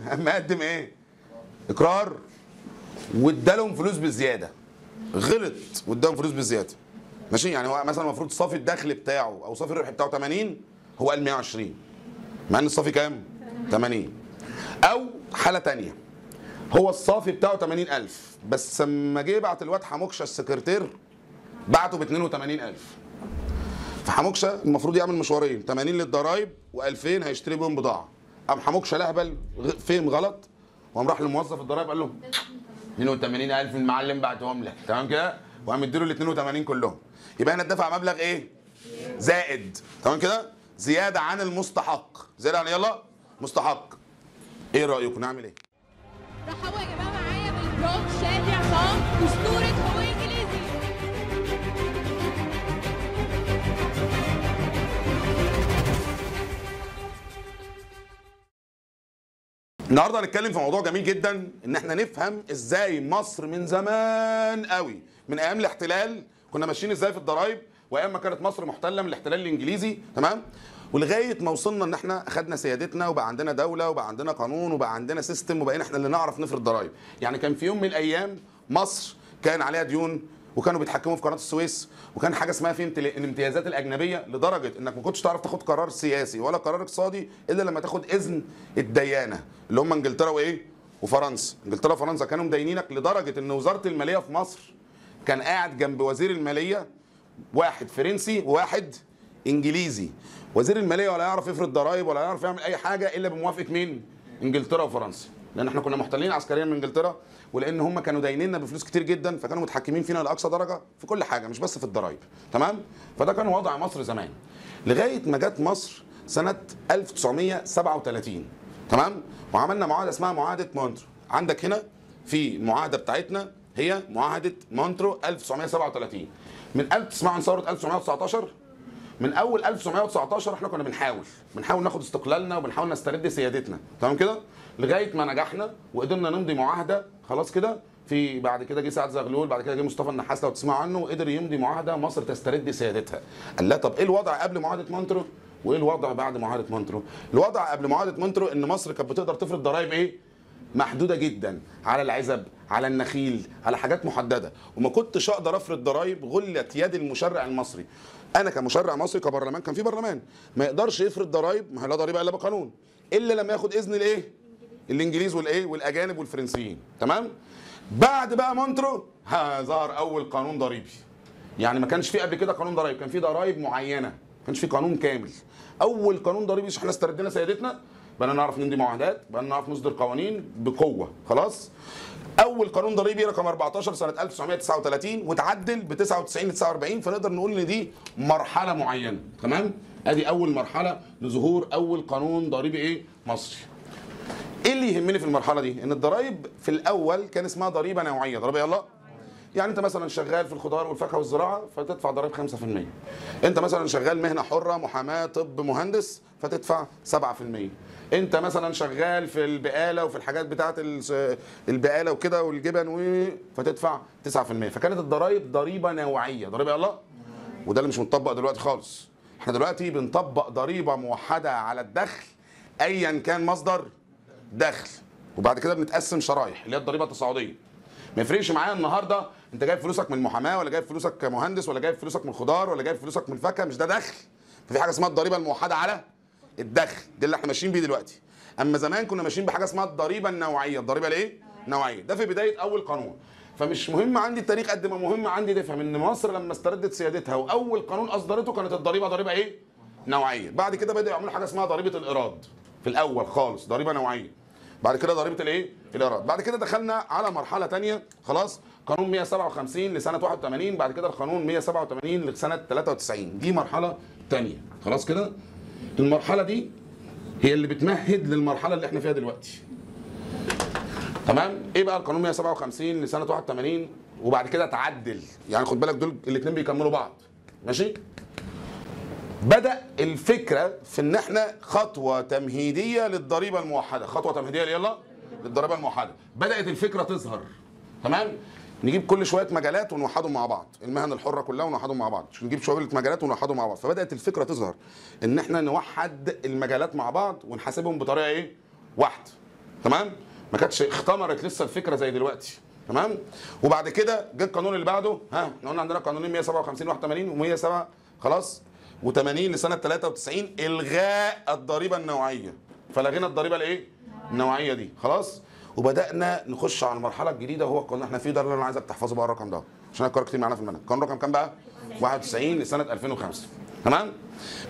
اما قدم إيه؟ اقرار وادالهم فلوس بزيادة. غلط. وادالهم فلوس بزيادة. ماشي؟ يعني هو مثلا المفروض صافي الدخل بتاعه أو صافي الربح بتاعه 80 هو قال 120 مع إن الصافي كام؟ 80 أو حالة تانية. هو الصافي بتاعه 80000 بس لما جه بعت الواد حموكشه السكرتير بعته ب 82000 فحموكشه المفروض يعمل مشوارين. 80 للضرايب و2000 هيشتري بيهم بضاعة. قام حموكشه لهبل غ- فهم غلط وقام راح لموظف الضرايب قال له 82000 المعلم بعتهم لك. تمام كده؟ وقام مديله ال 82 كلهم. يبقى هنا اتدفع مبلغ إيه؟ زائد. تمام كده؟ زيادة عن المستحق. زيادة عن يلا مستحق. إيه رأيكم؟ نعمل إيه؟ رحبوا يا جماعة معايا بالبروك شادي عصام أسطورة. النهارده هنتكلم في موضوع جميل جدا إن إحنا نفهم إزاي مصر من زمان قوي من أيام الاحتلال كنا ماشيين إزاي في الضرايب وأيام ما كانت مصر محتلة من الاحتلال الإنجليزي تمام؟ ولغاية ما وصلنا إن إحنا أخدنا سيادتنا وبقى عندنا دولة وبقى عندنا قانون وبقى عندنا system وبقينا إحنا اللي نعرف نفرض ضرايب. يعني كان في يوم من الأيام مصر كان عليها ديون وكانوا بيتحكموا في قناة السويس وكان حاجة اسمها في الامتيازات الأجنبية لدرجة إنك ما كنتش تعرف تاخد قرار سياسي ولا قرار اقتصادي إلا لما تاخد إذن الديانة اللي هم إنجلترا وإيه؟ وفرنسا. إنجلترا وفرنسا كانوا مدينينك لدرجة إن وزارة المالية في مصر كان قاعد جنب وزير المالية واحد فرنسي وواحد إنجليزي. وزير المالية ولا يعرف يفرض ضرائب ولا يعرف يعمل أي حاجة إلا بموافقة مين؟ إنجلترا وفرنسا. لأن إحنا كنا محتلين عسكريا من إنجلترا ولأن هم كانوا داينيننا بفلوس كتير جدا فكانوا متحكمين فينا لأقصى درجة في كل حاجة مش بس في الضرايب. تمام؟ فده كان وضع مصر زمان. لغاية ما جت مصر سنة 1937 تمام؟ وعملنا معاهدة اسمها معاهدة مونترو. عندك هنا في المعاهدة بتاعتنا هي معاهدة مونترو 1937 من 1000 تسمعوا عن ثوره 1919 من أول 1919 إحنا كنا بنحاول. بنحاول ناخد استقلالنا وبنحاول نسترد سيادتنا. تمام كده؟ لغاية ما نجحنا وقدرنا نمضي معاهدة خلاص كده؟ في بعد كده جه سعد زغلول بعد كده جه مصطفى النحاس لو تسمعوا عنه وقدر يمضي معاهدة مصر تسترد سيادتها. قال لا طب إيه الوضع قبل معاهدة مونترو؟ وإيه الوضع بعد معاهدة مونترو؟ الوضع قبل معاهدة مونترو إن مصر كانت بتقدر تفرض ضرائب إيه؟ محدودة جدا على العزب على النخيل على حاجات محددة. وما كنتش أقدر أفرض ضرائب غلت يد المشرع المصري. أنا كمشرع مصري كبرلمان كان في برلمان. ما يقدرش يفرض ضرائب ما هي لا ضريبة إلا بقانون. إلا لما ياخد إذن الايه الانجليز والايه والاجانب والفرنسيين تمام؟ بعد بقى مونترو ظهر أول قانون ضريبي. يعني ما كانش في قبل كده قانون ضرائب كان في ضرائب معينة ما كانش في قانون كامل. أول قانون ضريبي إحنا استردينا سيادتنا بقى نعرف نمضي معاهدات بقى نعرف نصدر قوانين بقوة خلاص؟ أول قانون ضريبي رقم 14 سنة 1939 وتعدل ب 99 ل 49 فنقدر نقول إن دي مرحلة معينة تمام؟ أدي أول مرحلة لظهور أول قانون ضريبي إيه؟ مصري. إيه اللي يهمني في المرحلة دي؟ إن الضرايب في الأول كان اسمها ضريبة نوعية ضريبة يلا يعني أنت مثلا شغال في الخضار والفاكهة والزراعة فتدفع ضرائب 5% أنت مثلا شغال مهنة حرة محاماة طب مهندس فتدفع 7% أنت مثلا شغال في البقالة وفي الحاجات بتاعة البقالة وكده والجبن و فتدفع 9% فكانت الضرايب ضريبة نوعية ضريبة يلا وده اللي مش متطبق دلوقتي خالص. إحنا دلوقتي بنطبق ضريبة موحدة على الدخل ايا كان مصدر دخل. وبعد كده بنتقسم شرايح اللي هي الضريبة التصاعدية. ما يفرقش معايا النهارده انت جايب فلوسك من المحاماه ولا جايب فلوسك كمهندس ولا جايب فلوسك من الخضار ولا جايب فلوسك من الفاكهه مش ده دخل. ففي حاجة اسمها الضريبة الموحدة على الدخل دي اللي إحنا ماشيين بيه دلوقتي. أما زمان كنا ماشيين بحاجة اسمها الضريبة النوعية. الضريبة الايه نوعية. ده في بداية أول قانون. فمش مهم عندي التاريخ قد ما مهم عندي تفهم إن مصر لما استردت سيادتها وأول قانون أصدرته كانت الضريبة ضريبة إيه؟ نوعية. بعد كده بدأوا يعملوا حاجة اسمها ضريبة الإيراد. في الأول خالص ضريبة نوعية. بعد كده ضريبة الإيه؟ الإيراد. بعد كده دخلنا على مرحلة تانية. خلاص قانون 157 لسنة 81 بعد كده القانون 187 لسنة 93 دي مرحلة تانية. خلاص كده؟ المرحلة دي هي اللي بتمهد للمرحلة اللي إحنا فيها دلوقتي. تمام؟ إيه بقى القانون 157 لسنة 81 وبعد كده تعدل. يعني خد بالك دول الاثنين بيكملوا بعض. ماشي؟ بدأ الفكرة في إن إحنا خطوة تمهيدية للضريبة الموحدة. خطوة تمهيدية يلا للضريبة الموحدة. بدأت الفكرة تظهر. تمام؟ نجيب كل شوية مجالات ونوحدهم مع بعض. المهن الحرة كلها ونوحدهم مع بعض. نجيب شوية مجالات ونوحدهم مع بعض. فبدأت الفكرة تظهر. إن إحنا نوحد المجالات مع بعض ونحاسبهم بطريقة إيه؟ واحدة. تمام؟ ما كانتش اختمرت لسه الفكرة زي دلوقتي. تمام؟ وبعد كده جه القانون اللي بعده. ها إحنا قلنا عندنا قانونين 157 81 و107 خلاص؟ و80 لسنة 93 إلغاء الضريبة النوعية. فلغينا الضريبة الإيه؟ النوعية دي. خلاص؟ وبدأنا نخش على المرحلة الجديدة وهو القانون إحنا ده اللي أنا عايزك تحفظه بقى الرقم ده عشان هيتكرر كتير معانا في المنهج. قانون رقم كام بقى؟ 91 لسنة 2005 تمام؟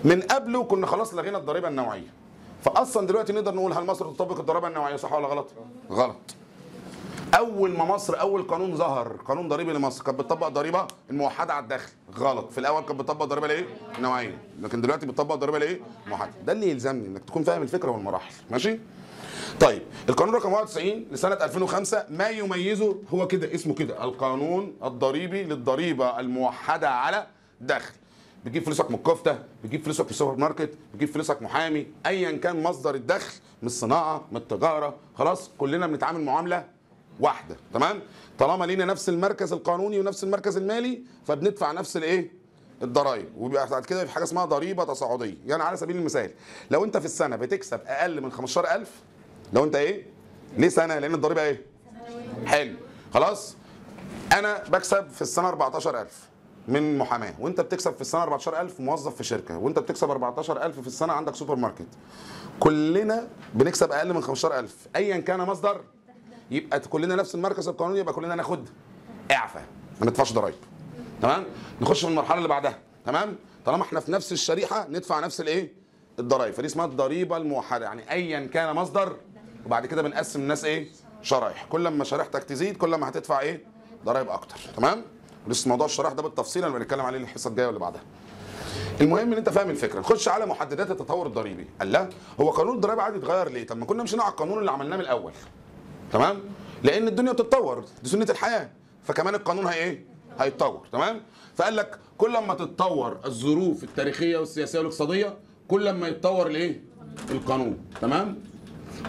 من قبله كنا خلاص لغينا الضريبة النوعية. فاصلا دلوقتي نقدر نقول هل مصر تطبق الضريبة النوعية صح ولا غلط؟ غلط. أول ما مصر أول قانون ظهر قانون ضريبي لمصر كانت بتطبق الضريبه الموحدة على الدخل غلط. في الأول كانت بتطبق الضريبه الايه النوعيه لكن دلوقتي بتطبق الضريبه الايه الموحده ده اللي يلزمني إنك تكون فاهم الفكرة والمراحل. ماشي؟ طيب القانون رقم 91 لسنة 2005 ما يميزه؟ هو كده اسمه كده القانون الضريبي للضريبة الموحدة على دخل بتجيب فلوسك من الكفتة بتجيب فلوسك في السوبر ماركت بتجيب فلوسك محامي ايا كان مصدر الدخل من الصناعة من التجارة. خلاص كلنا بنتعامل معاملة واحدة تمام؟ طالما لينا نفس المركز القانوني ونفس المركز المالي فبندفع نفس الايه؟ الضرايب. وبيبقى بعد كده في حاجة اسمها ضريبة تصاعدية. يعني على سبيل المثال لو انت في السنة بتكسب أقل من 15000 لو انت إيه؟ ليه سنة؟ لأن الضريبة إيه؟ حلو. خلاص؟ أنا بكسب في السنة 14000 من محاماة وانت بتكسب في السنة 14000 موظف في شركة وانت بتكسب 14000 في السنة عندك سوبر ماركت. كلنا بنكسب أقل من 15000 ايا كان مصدر يبقى كلنا نفس المركز القانوني يبقى كلنا ناخد اعفاء. ما ندفعش ضرايب تمام؟ نخش في المرحلة اللي بعدها. تمام؟ طالما إحنا في نفس الشريحة ندفع نفس الايه؟ الضرايب فدي اسمها الضريبة الموحدة. يعني ايا كان مصدر وبعد كده بنقسم الناس إيه؟ شرايح كل ما شريحتك تزيد كل ما هتدفع إيه؟ ضرايب أكتر. تمام؟ لسه موضوع الشرايح ده بالتفصيل أنا بنتكلم عليه الحصة الجاية واللي بعدها. المهم إن أنت فاهم الفكرة. نخش على محددات التطور الضريبي. قال لا هو قانون الضرايب عادي يتغير ليه؟ طب ما كنا مشينا على القانون اللي عملناه من الأول. تمام؟ لأن الدنيا بتتطور دي سنة الحياة. فكمان القانون هي إيه؟ هيتطور تمام؟ فقال لك كل ما تتطور الظروف التاريخية والسياسية والاقتصادية كل ما يتطور الايه القانون تمام؟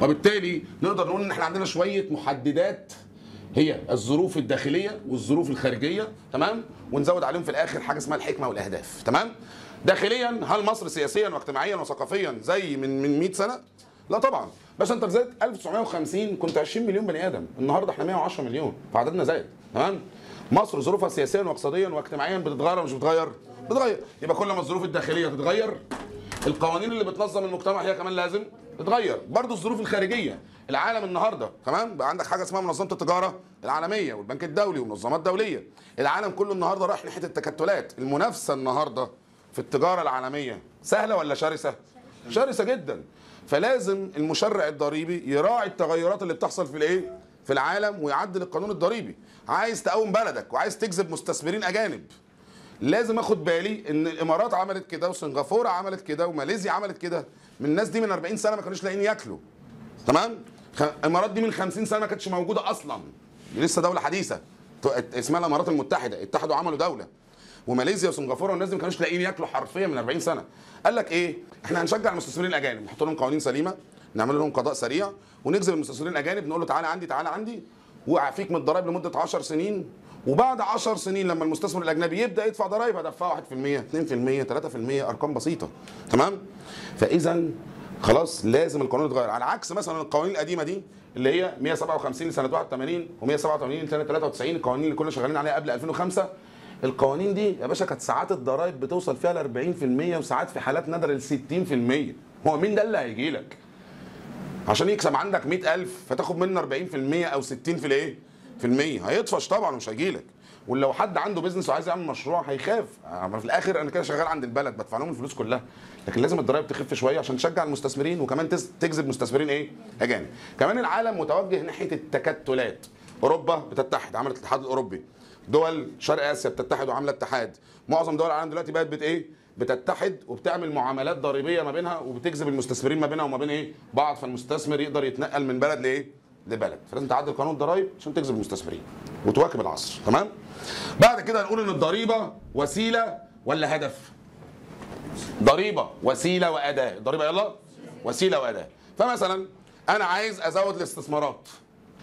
وبالتالي نقدر نقول إن إحنا عندنا شوية محددات هي الظروف الداخلية والظروف الخارجية تمام؟ ونزود عليهم في الآخر حاجة اسمها الحكمة والأهداف تمام؟ داخليا هل مصر سياسيا واجتماعيا وثقافيا زي من من 100 سنة؟ لا طبعا. باشا أنت في زاد 1950 كنت 20 مليون بني آدم. النهارده إحنا 110 مليون. فعددنا زاد تمام؟ مصر ظروفها سياسيا واقتصاديا واجتماعيا بتتغير مش بتتغير بتتغير. يبقى كل ما الظروف الداخلية تتغير القوانين اللي بتنظم المجتمع هي كمان لازم تتغير. برضو الظروف الخارجية. العالم النهارده تمام؟ بقى عندك حاجة اسمها منظمة التجارة العالمية والبنك الدولي والمنظمات الدولية. العالم كله النهارده رايح ناحية التكتلات. المنافسة النهارده في التجارة العالمية سهلة ولا شرسة؟ شرسة جدا. فلازم المشرع الضريبي يراعي التغيرات اللي بتحصل في الايه؟ في العالم ويعدل القانون الضريبي. عايز تقوم بلدك وعايز تجذب مستثمرين أجانب. لازم آخد بالي إن الإمارات عملت كده وسنغافورة عملت كده وماليزيا عملت كده. من الناس دي من 40 سنة ما كانوش لاقيين ياكلوا. تمام؟ الإمارات دي من 50 سنة ما كانتش موجودة أصلا. دي لسه دولة حديثة. اسمها الإمارات المتحدة. اتحدوا عملوا دولة. وماليزيا وسنغافورة والناس دي ما كانوش لاقيين ياكلوا حرفيا من 40 سنة. قال لك إيه؟ إحنا هنشجع المستثمرين الاجانب نحط لهم قوانين سليمة نعمل لهم قضاء سريع ونجذب المستثمرين الاجانب نقول له تعالى عندي تعالى عندي. واعفيك من الضرائب لمدة 10 سنين. وبعد 10 سنين لما المستثمر الاجنبي يبدأ يدفع ضرائب هدفعه 1% 2% 3% أرقام بسيطة. تمام؟ فاذا خلاص لازم القانون يتغير. على عكس مثلا القوانين القديمة دي اللي هي 157 لسنة 81 و187 لسنة 93 القوانين اللي كنا شغالين عليها قبل 2005 القوانين دي يا باشا كانت ساعات الضرائب بتوصل فيها ل 40% وساعات في حالات نادرة ل 60% هو مين ده اللي هيجي لك؟ عشان يكسب عندك 100000 فتاخد منه 40% أو 60 في الإيه؟ في المية. هيطفش طبعا ومش هيجي لك. ولو حد عنده بيزنس وعايز يعمل مشروع هيخاف. أما في الآخر أنا كده شغال عند البلد بدفع لهم الفلوس كلها. لكن لازم الضرايب تخف شوية عشان تشجع المستثمرين وكمان تجذب مستثمرين إيه؟ أجانب. كمان العالم متوجه ناحية التكتلات. أوروبا بتتحد عملت الاتحاد الأوروبي. دول شرق آسيا بتتحد وعاملة اتحاد. معظم دول العالم دلوقتي بقت بت إيه؟ بتتحد وبتعمل معاملات ضريبية ما بينها وبتجذب المستثمرين ما بينها وما بين إيه؟ بعض فالمستثمر يقدر يتنقل من بلد لإيه؟ لبلد. فلازم تعدل قانون الضرايب عشان تجذب المستثمرين وتواكب العصر. تمام؟ بعد كده نقول إن الضريبة وسيلة ولا هدف؟ ضريبة وسيلة وأداة. الضريبة يلا؟ وسيلة وأداة. فمثلا أنا عايز أزود الاستثمارات.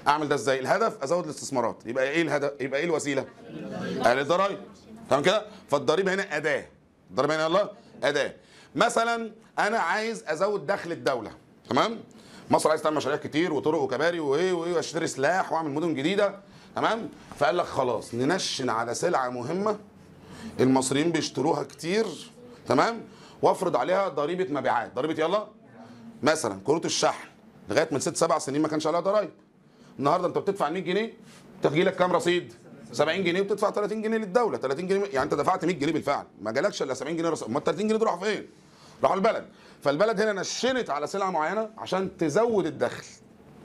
أعمل ده إزاي؟ الهدف أزود الاستثمارات. يبقى إيه الهدف؟ يبقى إيه الوسيلة؟ أقل الضرايب. تمام كده؟ فالضريبه هنا أداة. الضريبه هنا يلا أداة. مثلا أنا عايز أزود دخل الدولة. تمام؟ مصر عايز تعمل مشاريع كتير وطرق وكباري وإيه وإيه وأشتري سلاح وأعمل مدن جديدة. تمام؟ فقال لك خلاص ننشن على سلعة مهمة المصريين بيشتروها كتير. تمام؟ وافرض عليها ضريبة مبيعات. ضريبة يلا؟ مثلا كروت الشحن لغاية من ست سبع سنين ما كانش عليها ضرايب. النهارده انت بتدفع 100 جنيه تجي لك كام رصيد؟ 70 جنيه وبتدفع 30 جنيه للدولة 30 جنيه يعني انت دفعت 100 جنيه بالفعل. ما جالكش الا 70 جنيه رصيد امال 30 جنيه دول راحوا فين؟ راحوا البلد. فالبلد هنا نشنت على سلعة معينة عشان تزود الدخل.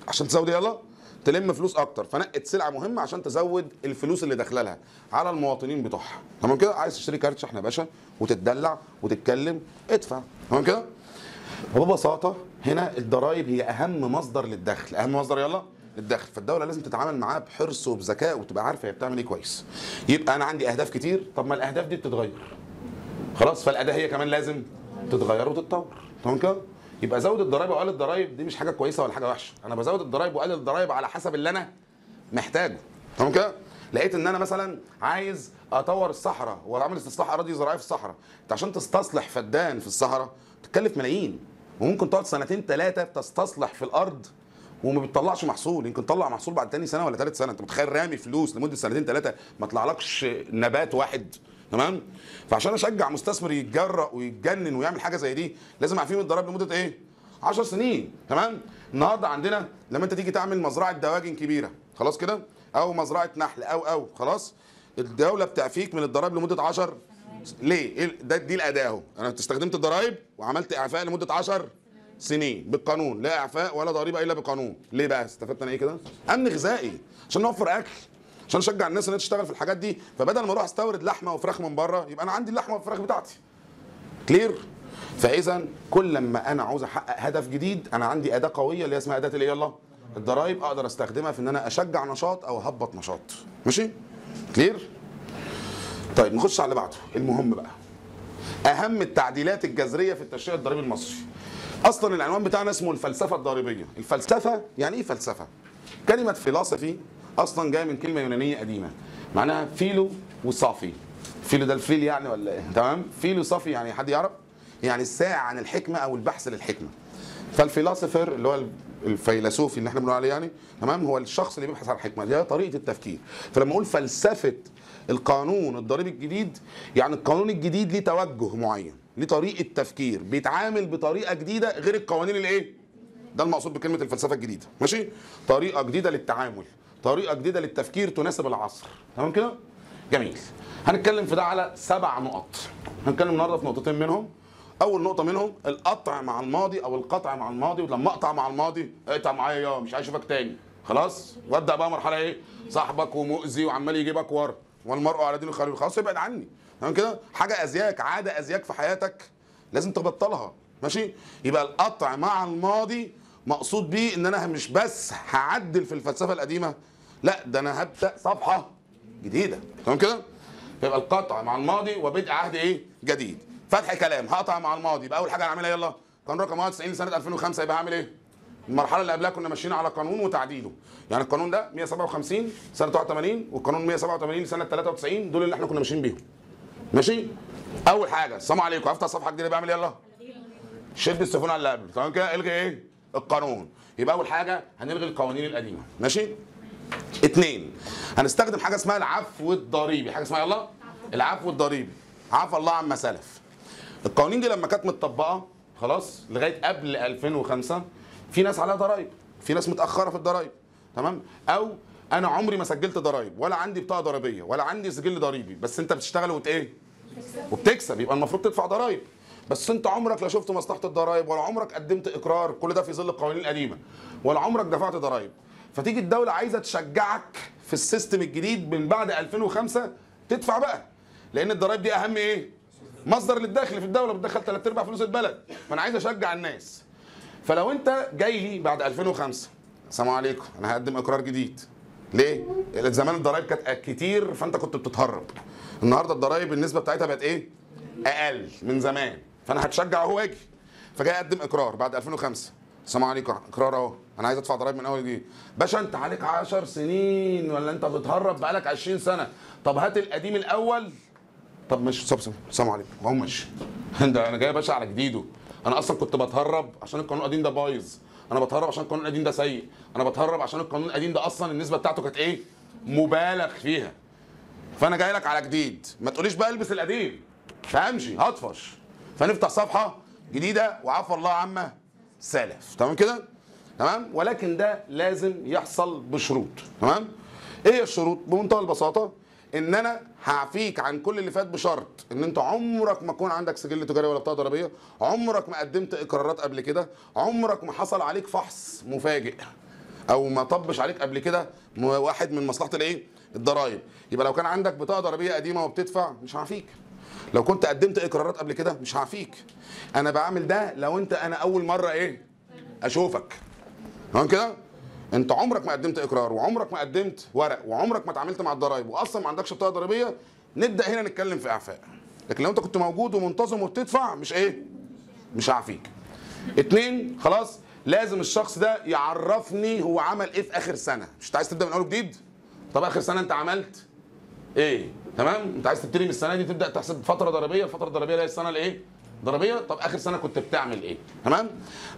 عشان تزود يلا تلم فلوس أكتر. فنقت سلعة مهمة عشان تزود الفلوس اللي داخلة على المواطنين بتوعها. تمام كده؟ عايز تشتري كارت شحن يا باشا وتتدلع وتتكلم ادفع. تمام كده؟ وببساطه هنا الضرايب هي أهم مصدر للدخل. أهم مصدر يلا؟ للدخل فالدولة لازم تتعامل معاه بحرص وبذكاء وتبقى عارفة هي بتعمل إيه كويس. يبقى أنا عندي أهداف كتير طب ما الأهداف دي بتتغير. خلاص فالأداة هي كمان لازم تتغير وتتطور. تمام كده؟ يبقى زود الضرايب واقلل الضرايب دي مش حاجة كويسة ولا حاجة وحشة. أنا بزود الضرايب واقلل الضرايب على حسب اللي أنا محتاجه. تمام كده؟ لقيت إن أنا مثلا عايز أطور الصحراء. واعمل استصلاح أراضي زراعية في الصحراء. أنت عشان تستصلح فدان في الصحراء تكلف ملايين. وممكن تقعد سنتين ثلاثة تستصلح في الأرض وما بتطلعش محصول يمكن تطلع محصول بعد تاني سنة ولا ثالث سنة. انت متخيل رامي فلوس لمدة سنتين ثلاثة ما طلعلكش نبات واحد تمام؟ فعشان أشجع مستثمر يتجرأ ويتجنن ويعمل حاجة زي دي لازم أعفيه من الضرايب لمدة إيه؟ 10 سنين تمام؟ النهارده عندنا لما أنت تيجي تعمل مزرعة دواجن كبيرة خلاص كده؟ أو مزرعة نحل أو أو خلاص؟ الدولة بتعفيك من الضرايب لمدة 10 ليه؟ إيه ده دي الأداة أهو. أنا استخدمت الضرايب وعملت إعفاء لمدة 10 سنين بالقانون لا إعفاء ولا ضريبة إلا بقانون. ليه بقى؟ استفدت أنا إيه كده؟ أمن غذائي عشان نوفر أكل عشان اشجع الناس إنها تشتغل في الحاجات دي. فبدل ما أروح أستورد لحمة وفراخ من بره يبقى أنا عندي اللحمة والفراخ بتاعتي. clear؟ فاذا كل لما أنا عاوز أحقق هدف جديد أنا عندي أداة قوية اللي هي اسمها أداة الايه يلا الضرايب أقدر أستخدمها في إن أنا أشجع نشاط أو أهبط نشاط. ماشي؟ clear؟ طيب نخش على اللي بعده. المهم بقى أهم التعديلات الجذرية في التشريع الضريبي المصري. أصلا العنوان بتاعنا اسمه الفلسفة الضريبية. الفلسفة يعني إيه فلسفة؟ كلمة philosophy أصلا جاية من كلمة يونانية قديمة معناها فيلو وصافي. فيلو ده الفيل يعني ولا إيه؟ تمام؟ فيلو صافي يعني حد يعرف؟ يعني الساعي عن الحكمة أو البحث للحكمة. فال philosopher اللي هو الفيلسوفي اللي إحنا بنقول عليه يعني تمام؟ هو الشخص اللي بيبحث عن الحكمة. دي طريقة التفكير. فلما أقول فلسفة القانون الضريبي الجديد يعني القانون الجديد ليه توجه معين. ليه طريقه تفكير بيتعامل بطريقة جديدة غير القوانين الايه ده المقصود بكلمة الفلسفة الجديدة ماشي؟ طريقة جديدة للتعامل طريقة جديدة للتفكير تناسب العصر تمام كده؟ جميل. هنتكلم في ده على سبع نقط. هنتكلم النهارده في نقطتين منهم. أول نقطة منهم القطع مع الماضي أو القطع مع الماضي ولما أقطع مع الماضي اقطع معايا يا مش عايز أشوفك تاني. خلاص؟ وأبدأ بقى مرحلة إيه؟ صاحبك ومؤذي وعمال يجيبك ورا والمرء على دين الخليل. خلاص ابعد عني. تمام كده؟ حاجة أزياك عادة أزياك في حياتك لازم تبطلها ماشي؟ يبقى القطع مع الماضي مقصود بيه إن أنا مش بس هعدل في الفلسفة القديمة لا ده أنا هبدأ صفحة جديدة تمام كده؟ يبقى القطع مع الماضي وبدء عهد إيه؟ جديد. فتح كلام هقطع مع الماضي يبقى أول حاجة هنعملها يلا. قانون رقم 91 لسنه 2005 يبقى هعمل إيه؟ المرحلة اللي قبلها كنا ماشيين على قانون وتعديله. يعني القانون ده 157 سنة 81 والقانون 187 سنة 93 دول اللي إحنا كنا ماشيين بيهم. ماشي؟ أول حاجة السلام عليكم. هفتح صفحه جديده بعمل يلا شد السفن على اللي قبل تمام كده؟ الغي إيه؟ القانون. يبقى أول حاجة هنلغي القوانين القديمة. ماشي؟ اتنين هنستخدم حاجة اسمها العفو الضريبي. حاجة اسمها يلا العفو الضريبي. عفى الله عما سلف. القوانين دي لما كانت متطبقة خلاص لغاية قبل 2005 في ناس عليها ضرايب. في ناس متأخرة في الضرايب. تمام؟ أو أنا عمري ما سجلت ضرايب ولا عندي بطاقة ضريبية ولا عندي سجل ضريبي. بس أنت بتشتغل وت إيه؟ وبتكسب يبقى المفروض تدفع ضرايب بس انت عمرك لا شفت مصلحة الضرايب ولا عمرك قدمت إقرار كل ده في ظل القوانين القديمة ولا عمرك دفعت ضرايب فتيجي الدولة عايزة تشجعك في السيستم الجديد من بعد 2005 تدفع بقى. لأن الضرايب دي أهم إيه؟ مصدر للدخل. في الدولة بتدخل ثلاث أرباع فلوس البلد. فانا عايز أشجع الناس. فلو أنت جاي لي بعد 2005 السلام عليكم. أنا هقدم إقرار جديد. ليه؟ زمان الضرايب كانت كتير فأنت كنت بتتهرب. النهارده الضرايب النسبة بتاعتها بقت إيه؟ أقل من زمان. فانا هتشجع اهو واجي. فجاي اقدم اقرار بعد 2005 السلام عليكم. اقرار اهو. أنا عايز ادفع ضرايب من اول جديد باشا انت عليك 10 سنين ولا انت بتهرب بقالك 20 سنة؟ طب هات القديم الأول. طب ماشي. طب السلام عليكم. اهو ماشي. ده أنا جاي يا باشا على جديده. أنا أصلا كنت بتهرب عشان القانون القديم ده بايظ. أنا بتهرب عشان القانون القديم ده سيء. أنا بتهرب عشان القانون القديم ده أصلا النسبة بتاعته كانت إيه؟ مبالغ فيها. فأنا جاي لك على جديد. ما تقوليش بقى ألبس القديم. فامشي هطفش. فنفتح صفحة جديدة وعفى الله عما سلف. تمام كده؟ تمام؟ ولكن ده لازم يحصل بشروط. تمام؟ إيه الشروط؟ بمنتهى البساطة إن أنا هعفيك عن كل اللي فات بشرط إن أنت عمرك ما يكون عندك سجل تجاري ولا بطاقة ضريبية عمرك ما قدمت إقرارات قبل كده عمرك ما حصل عليك فحص مفاجئ أو ما طبش عليك قبل كده واحد من مصلحة الإيه؟ الضرايب. يبقى لو كان عندك بطاقة ضريبية قديمة وبتدفع مش هعفيك. لو كنت قدمت إقرارات قبل كده مش هعفيك. أنا بعمل ده لو أنت أنا أول مرة إيه؟ أشوفك. تمام كده؟ أنت عمرك ما قدمت إقرار وعمرك ما قدمت ورق وعمرك ما اتعاملت مع الضرايب واصلا ما عندكش بطاقة ضريبية نبدأ هنا نتكلم في إعفاء. لكن لو أنت كنت موجود ومنتظم وبتدفع مش إيه؟ مش هعفيك. اتنين خلاص لازم الشخص ده يعرفني هو عمل إيه في آخر سنة. مش أنت عايز تبدأ من أول جديد طب آخر سنة أنت عملت إيه؟ تمام؟ أنت عايز تبتدي من السنة دي تبدأ تحسب فترة ضريبية الفترة الضريبية اللي هي السنة الإيه؟ ضريبية. طب آخر سنة كنت بتعمل إيه؟ تمام؟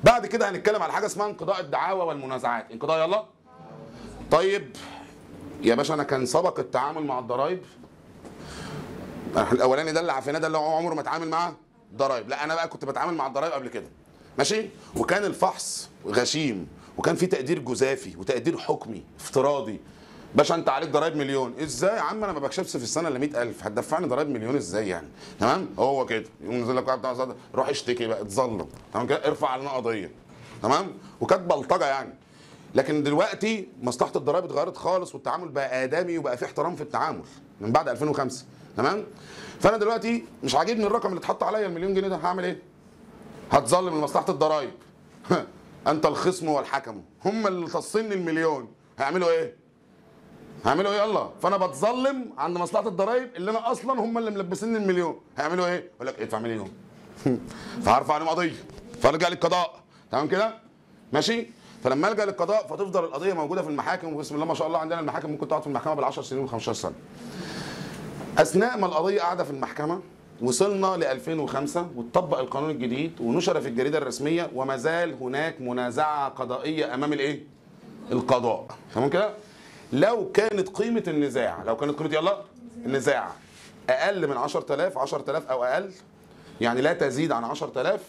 بعد كده هنتكلم على حاجة اسمها انقضاء الدعاوى والمنازعات. انقضاء يلا. طيب يا باشا أنا كان سبق التعامل مع الضرايب. الأولاني ده اللي عارفيناه ده اللي هو عمره ما اتعامل مع ضرايب. لا أنا بقى كنت بتعامل مع الضرايب قبل كده. ماشي؟ وكان الفحص غشيم وكان في تقدير جزافي وتقدير حكمي افتراضي. باشا انت عليك ضرايب مليون. إزاي يا عم أنا ما بكشفش في السنة الا 100000 هتدفعني ضرايب مليون إزاي يعني؟ تمام؟ هو كده. يقوم نزل لك واحد بتاع روح اشتكي بقى اتظلم. تمام كده؟ ارفع علينا قضية. تمام؟ وكانت بلطجة يعني. لكن دلوقتي مصلحة الضرايب اتغيرت خالص والتعامل بقى آدمي وبقى في احترام في التعامل من بعد 2005 تمام؟ فأنا دلوقتي مش عاجبني الرقم اللي اتحط عليا المليون جنيه ده هعمل إيه؟ هتظلم مصلحه الضرايب أنت الخصم والحكم. هم اللي تصني المليون. هيعملوا إيه؟ هيعملوا إيه؟ يلا. فانا بتظلم عند مصلحة الضرايب اللي أنا أصلا هم اللي ملبسيني المليون. هيعملوا إيه؟ يقول لك ادفع مليون. فهرفع عليهم قضية. فارجع للقضاء. تمام كده؟ ماشي؟ فلما ألجأ للقضاء فتفضل القضية موجودة في المحاكم وبسم الله ما شاء الله عندنا المحاكم. ممكن تقعد في المحكمة بال10 سنين و15 سنة. أثناء ما القضية قاعدة في المحكمة وصلنا ل 2005 واتطبق القانون الجديد ونشر في الجريدة الرسمية وما زال هناك منازعة قضائية أمام الإيه؟ القضاء. تمام كده؟ لو كانت قيمة النزاع لو كانت قيمة يلا النزاع أقل من 10000 10000 أو أقل يعني لا تزيد عن 10000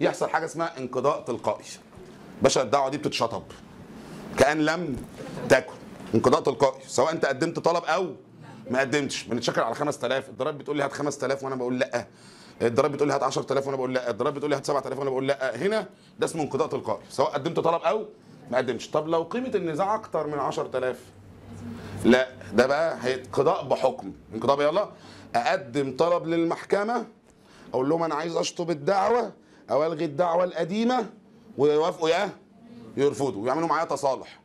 يحصل حاجة اسمها انقضاء تلقائي. باشا الدعوة دي بتتشطب. كأن لم تكن. انقضاء تلقائي. سواء أنت قدمت طلب أو ما قدمتش. بنتشكل على 5000 الضرايب بتقول لي هات 5000 وأنا بقول لأ. الضرايب بتقول لي هات 10000 وأنا بقول لأ. الضرايب بتقول لي هات 7000 وأنا بقول لأ. هنا ده اسمه انقضاء تلقائي. سواء قدمت طلب أو ما قدمتش. طب لو قيمة النزاع أكتر من 10000 لا ده بقى انقضاء بحكم. انقضاء يلا أقدم طلب للمحكمة أقول لهم أنا عايز أشطب الدعوة أو ألغي الدعوة القديمة ويوافقوا يا يرفضوا ويعملوا معايا تصالح.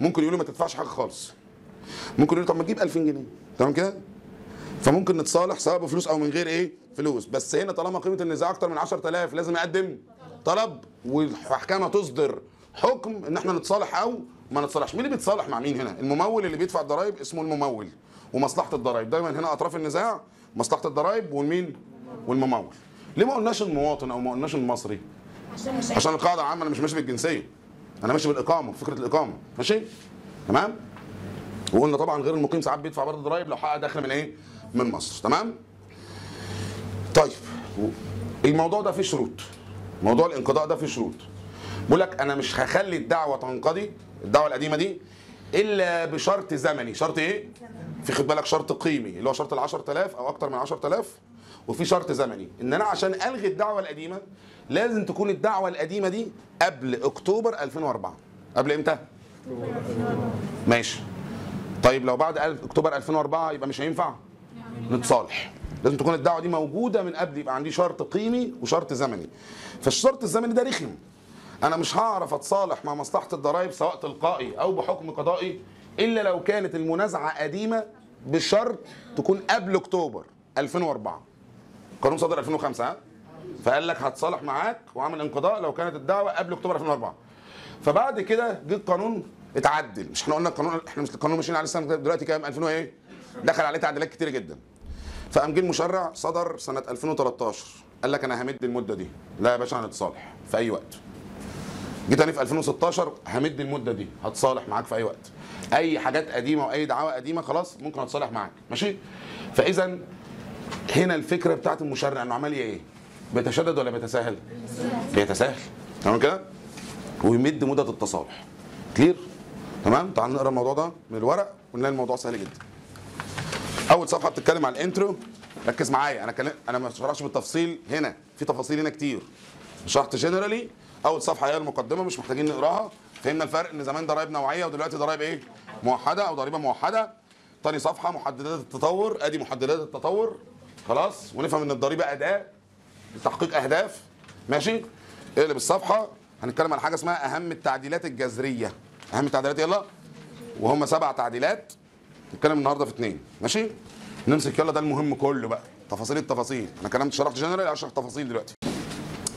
ممكن يقولوا ما تدفعش حاجة خالص. ممكن يقولوا طب ما تجيب 2000 جنيه. تمام كده؟ فممكن نتصالح سواء بفلوس أو من غير إيه؟ فلوس. بس هنا طالما قيمة النزاع أكتر من 10000 لازم يقدم طلب والمحكمة تصدر حكم إن إحنا نتصالح أو ما نتصالحش. مين اللي بيتصالح مع مين هنا؟ الممول اللي بيدفع الضرايب اسمه الممول. ومصلحة الضرايب. دايما هنا أطراف النزاع مصلحة الضرايب والمين؟ والممول. ليه ما قلناش المواطن أو ما قلناش المصري؟ عشان مش عشان القاعدة العامة أنا مش ماشي بالجنسية. أنا ماشي بالإقامة فكرة الإقامة. ماشي؟ تمام؟ وقلنا طبعا غير المقيم ساعات بيدفع برضه ضرايب لو حقق دخل من إيه؟ من مصر. تمام؟ طيب الموضوع ده فيه شروط. موضوع الانقضاء ده فيه شروط. بقول لك أنا مش هخلي الدعوة تنقضي الدعوة القديمة دي إلا بشرط زمني. شرط إيه؟ في خد بالك شرط قيمي اللي هو شرط ال 10000 أو أكتر من 10000 وفي شرط زمني. إن أنا عشان ألغي الدعوة القديمة لازم تكون الدعوة القديمة دي قبل أكتوبر 2004 قبل إمتى؟ ماشي. طيب لو بعد أكتوبر 2004 يبقى مش هينفع؟ نتصالح. لازم تكون الدعوة دي موجودة من قبل يبقى عندي شرط قيمي وشرط زمني. فالشرط الزمني ده رخم. أنا مش هعرف أتصالح مع مصلحة الضرائب سواء تلقائي أو بحكم قضائي إلا لو كانت المنازعة قديمة بشرط تكون قبل أكتوبر 2004 قانون صدر 2005 ها؟ فقال لك هتصالح معاك وأعمل انقضاء لو كانت الدعوة قبل أكتوبر 2004 فبعد كده جه القانون اتعدل. مش إحنا قلنا القانون إحنا مش القانون ماشيين عليه السنة دلوقتي كام؟ 2000 وإيه؟ دخل عليه تعديلات كتير جدا. فقام جه المشرع صدر سنة 2013 قال لك أنا همد المدة دي. لا يا باشا هنتصالح في أي وقت. جيت تاني في 2016 همد المدة دي هتصالح معاك في أي وقت. أي حاجات قديمة وأي دعاوى قديمة خلاص ممكن اتصالح معاك. ماشي؟ فإذا هنا الفكرة بتاعت المشرع إنه عمال إيه؟ بيتشدد ولا بيتساهل؟ بيتساهل. تمام كده؟ ويمد مدة التصالح. clear؟ تمام؟ تعال نقرأ الموضوع ده من الورق ونلاقي الموضوع سهل جدا. أول صفحة بتتكلم عن ال intro. ركز معايا أنا كلم... أنا ما شرحتش بالتفصيل هنا في تفاصيل هنا كتير. شرحت generally أول صفحة هي المقدمة مش محتاجين نقراها. فهمنا الفرق إن زمان ضرائب نوعية ودلوقتي ضرائب إيه؟ موحدة أو ضريبة موحدة. تاني صفحة محددات التطور. أدي محددات التطور. خلاص؟ ونفهم إن الضريبة أداة. لتحقيق أهداف. ماشي؟ اقلب الصفحة. هنتكلم عن حاجة اسمها أهم التعديلات الجذرية. أهم التعديلات يلا. وهم سبع تعديلات. نتكلم النهارده في اثنين ماشي؟ نمسك. يلا ده المهم كله بقى. تفاصيل التفاصيل. أنا كلمت شرحت جنرال أشرح تفاصيل دلوقتي.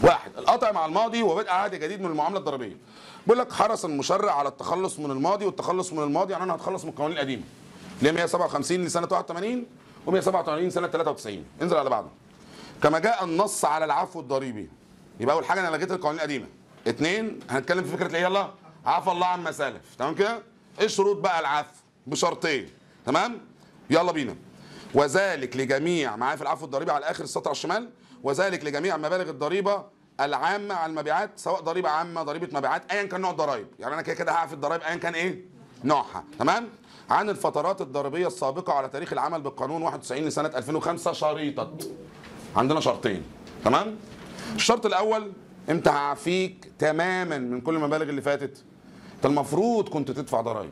واحد. القطع مع الماضي وبدء عهد جديد من المعاملة الضريبية. بيقول لك حرص المشرع على التخلص من الماضي والتخلص من الماضي يعني أنا هتخلص من القوانين القديمة. اللي هي 157 لسنة 81 و187 سنة 93 انزل على بعضه كما جاء النص على العفو الضريبي. يبقى أول حاجة أنا لغيت القوانين القديمة. اثنين هنتكلم في فكرة إيه؟ يلا. عفى الله عما سلف تمام كده؟ إيه شروط بقى العفو؟ بشرطين. تمام؟ يلا بينا. وذلك لجميع معايا في العفو الضريبي على آخر السطر على الشمال. وذلك لجميع مبالغ الضريبة العامة على المبيعات سواء ضريبة عامة ضريبة مبيعات ايا كان نوع الضرايب. يعني أنا كده كده هعفي الضرايب ايا كان إيه؟ نوعها. تمام؟ عن الفترات الضريبية السابقة على تاريخ العمل بالقانون 91 لسنة 2005 شريطة. عندنا شرطين. تمام؟ الشرط الأول انت هعفيك تماما من كل المبالغ اللي فاتت. أنت المفروض كنت تدفع ضرائب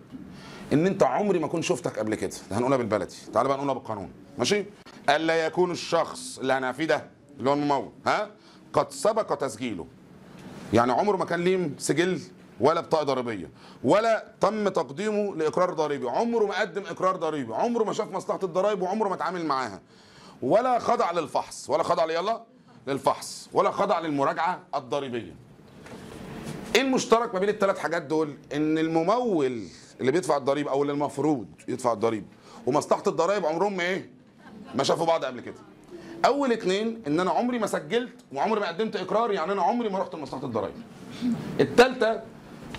إن أنت عمري ما كنت شفتك قبل كده. ده هنقولها بالبلدي. تعال بقى نقولها بالقانون. ماشي؟ ألا يكون الشخص اللي هنعفيه ده اللي هو الممول ها؟ قد سبق تسجيله. يعني عمره ما كان ليه سجل ولا بطاقة ضريبية ولا تم تقديمه لإقرار ضريبي. عمره ما قدم إقرار ضريبي عمره ما شاف مصلحة الضرائب وعمره ما اتعامل معاها. ولا خضع للفحص ولا خضع يلا للفحص ولا خضع للمراجعة الضريبية. إيه المشترك ما بين الثلاث حاجات دول؟ إن الممول اللي بيدفع الضريبه أو اللي المفروض يدفع الضريبه ومصلحة الضرائب عمرهم ما إيه؟ ما شافوا بعض قبل كده. أول اتنين إن أنا عمري ما سجلت وعمري ما قدمت اقرار يعني أنا عمري ما رحت لمصلحة الضرائب الثالثه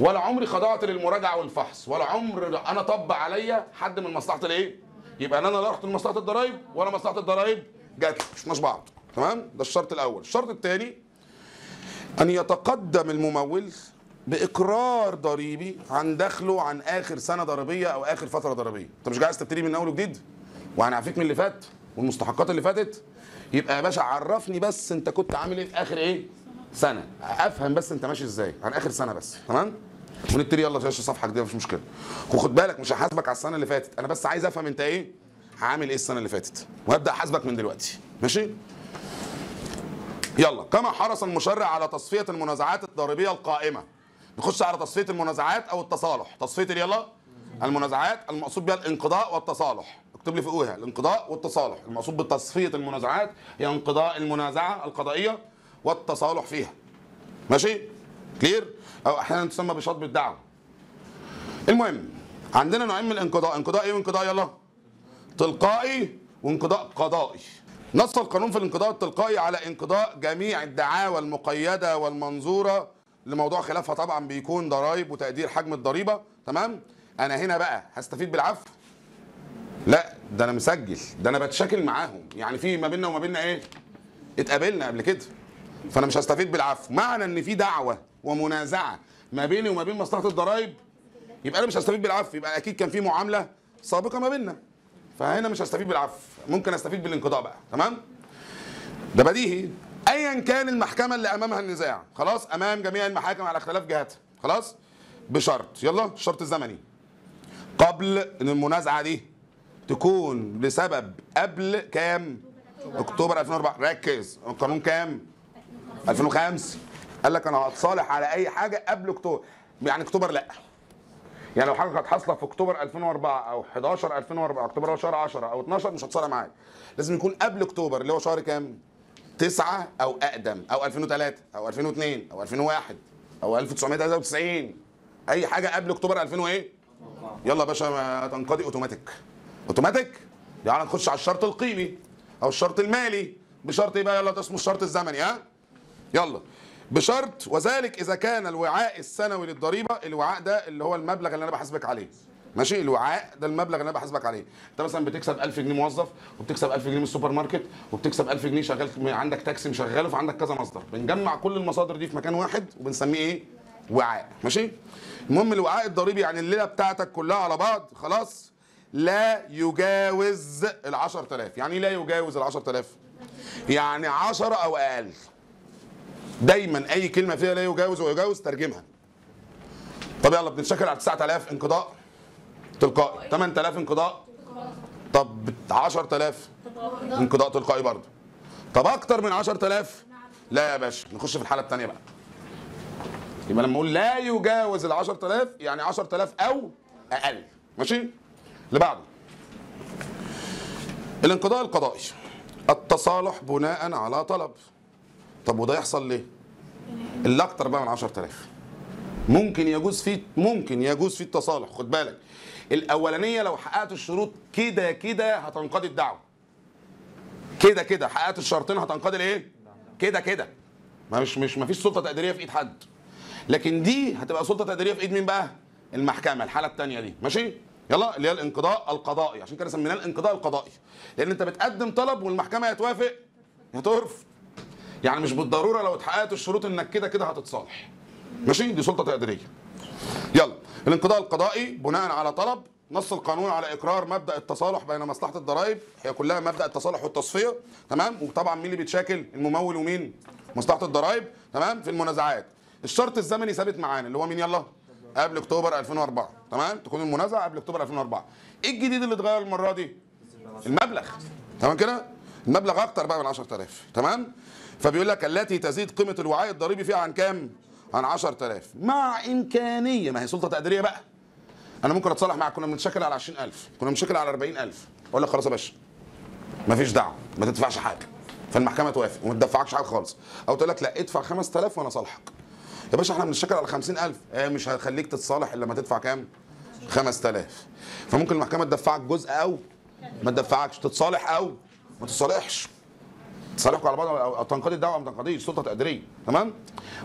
ولا عمري خضعت للمراجعة والفحص ولا عمر أنا طب عليا حد من مصلحة الإيه؟ يبقى أنا لا رحت لمصلحة الضرائب ولا مصلحة الضرائب جات مش بعض. تمام؟ ده الشرط الأول. الشرط الثاني أن يتقدم الممول بإقرار ضريبي عن دخله عن آخر سنة ضريبية أو آخر فترة ضريبية. أنت مش عايز تبتدي من أول وجديد؟ وهنعفيك من اللي فات والمستحقات اللي فاتت؟ يبقى يا باشا عرفني بس انت كنت عامل إيه في اخر إيه؟ سنة. افهم بس انت ماشي إزاي. عن اخر سنة بس. تمام؟ ونبتدي يلا شاشه صفحه جديده مفيش مشكلة. وخد بالك مش هحاسبك على السنة اللي فاتت. أنا بس عايز أفهم أنت إيه؟ عامل إيه السنة اللي فاتت؟ وهبدا أحاسبك من دلوقتي. ماشي؟ يلا. كما حرص المشرع على تصفية المنازعات الضريبية القائمة. نخش على تصفية المنازعات أو التصالح. تصفية يلا المنازعات المقصود بها الانقضاء والتصالح. اكتب لي فوقها الانقضاء والتصالح. المقصود بتصفية المنازعات هي انقضاء المنازعة القضائية والتصالح فيها. ماشي؟ كلير؟ أو أحيانا تسمى بشطب الدعوة. المهم عندنا نوعين من الانقضاء. انقضاء إيه وانقضاء؟ يلا. تلقائي وانقضاء قضائي. نص القانون في الانقضاء التلقائي على انقضاء جميع الدعاوى المقيدة والمنظورة لموضوع خلافها طبعا بيكون ضرائب وتقدير حجم الضريبة. تمام؟ أنا هنا بقى هستفيد بالعفو. لا ده أنا مسجل ده أنا بتشاكل معاهم. يعني في ما بيننا وما بيننا إيه؟ اتقابلنا قبل كده. فأنا مش هستفيد بالعفو. معنى إن في دعوة ومنازعة ما بيني وما بين مصلحة الضرائب يبقى أنا مش هستفيد بالعفو. يبقى أكيد كان في معاملة سابقة ما بيننا. فهنا مش هستفيد بالعفو. ممكن أستفيد بالانقضاء بقى. تمام؟ ده بديهي. ايا كان المحكمة اللي أمامها النزاع. خلاص أمام جميع المحاكم على اختلاف جهاتها. خلاص؟ بشرط. يلا الشرط الزمني قبل المنازعة دي. تكون بسبب قبل كام؟ أكتوبر 2004 ركز. القانون كام؟ 2005 قال لك أنا هتصالح على أي حاجة قبل أكتوبر. يعني أكتوبر لأ. يعني لو حاجة كانت حاصلة في أكتوبر 2004 أو 11 2004 أكتوبر هو شهر 10 أو 12 مش هتصالح معاك لازم يكون قبل أكتوبر اللي هو شهر كام؟ 9 أو أقدم أو 2003 أو 2002 أو 2001 أو 1993 أي حاجة قبل أكتوبر 2000 وإيه؟ يلا يا باشا تنقضي أوتوماتيك. اوتوماتيك يعني نخش على الشرط القيمي أو الشرط المالي. بشرط إيه بقى؟ يلا اسمه الشرط الزمني ها؟ يلا. بشرط وذلك إذا كان الوعاء السنوي للضريبة الوعاء ده اللي هو المبلغ اللي أنا بحاسبك عليه. ماشي؟ الوعاء ده المبلغ اللي أنا بحاسبك عليه. أنت مثلا بتكسب 1000 جنيه موظف وبتكسب 1000 جنيه من السوبر ماركت وبتكسب 1000 جنيه شغال عندك تاكسي مشغله فعندك كذا مصدر. بنجمع كل المصادر دي في مكان واحد وبنسميه إيه؟ وعاء. ماشي؟ المهم الوعاء الضريبي يعني الليلة بتاعتك كلها على بعض خلاص؟ لا يجاوز ال 10000 يعني إيه لا يجاوز ال 10000 يعني 10 أو أقل. دايما أي كلمة فيها لا يجاوز ويجاوز ترجمها. طب يلا بنتشكل على 9000 انقضاء. تلقائي. 8000 انقضاء. طب 10000 انقضاء تلقائي برضه. طب أكتر من 10000 لا يا باشا. نخش في الحالة الثانية بقى. يبقى لما أقول لا يجاوز ال 10000 يعني 10000 أو أقل. ماشي؟ اللي بعده الانقضاء القضائي التصالح بناء على طلب. طب وده يحصل ليه؟ اللي أكتر بقى من 10000 ممكن يجوز فيه ممكن يجوز فيه التصالح خد بالك. الأولانية لو حققت الشروط كده كده هتنقضي الدعوة. كده كده. حققت الشرطين هتنقضي الإيه؟ كده كده. ما مش مش ما فيش سلطة تقديرية في إيد حد. لكن دي هتبقى سلطة تقديرية في إيد مين بقى؟ المحكمة الحالة الثانية دي. ماشي؟ يلا اللي هي الانقضاء القضائي. عشان كده سميناه الانقضاء القضائي. لأن أنت بتقدم طلب والمحكمة يا توافق يا يعني مش بالضرورة لو اتحققت الشروط إنك كده كده هتتصالح. ماشي؟ دي سلطة تقديرية. يلا. الانقضاء القضائي بناء على طلب نص القانون على إقرار مبدأ التصالح بين مصلحة الضرائب. هي كلها مبدأ التصالح والتصفية. تمام؟ وطبعا مين اللي بيتشاكل؟ الممول ومين؟ مصلحة الضرائب. تمام؟ في المنازعات. الشرط الزمني ثابت معانا اللي هو مين؟ يلا. قبل اكتوبر 2004 تمام؟ تكون المنازعة قبل اكتوبر 2004 إيه الجديد اللي اتغير المرة دي؟ المبلغ. تمام كده؟ المبلغ أكتر بقى من 10000 تمام؟ فبيقول لك التي تزيد قيمة الوعاء الضريبي فيها عن كام؟ عن 10000 مع إمكانية. ما هي سلطة تقديرية بقى. أنا ممكن أتصالح معاك. كنا بنتشكل على 20000 كنا بنتشكل على 40000 أقول لك خلاص يا باشا. مفيش دعوة. ما تدفعش حاجة. فالمحكمة توافق. وما تدفعكش حاجة خالص. أو تقول لك لا ادفع 5000 وأنا صالحك يا باشا إحنا بنتشكل على 50000 آه مش هخليك تتصالح إلا لما تدفع كام؟ 5000 فممكن المحكمة تدفعك جزء أو ما تدفعكش تتصالح أو ما تتصالحش. تصالحكم على بعض أو تنقضي الدعوة ما تنقضيش سلطة تقديرية. تمام؟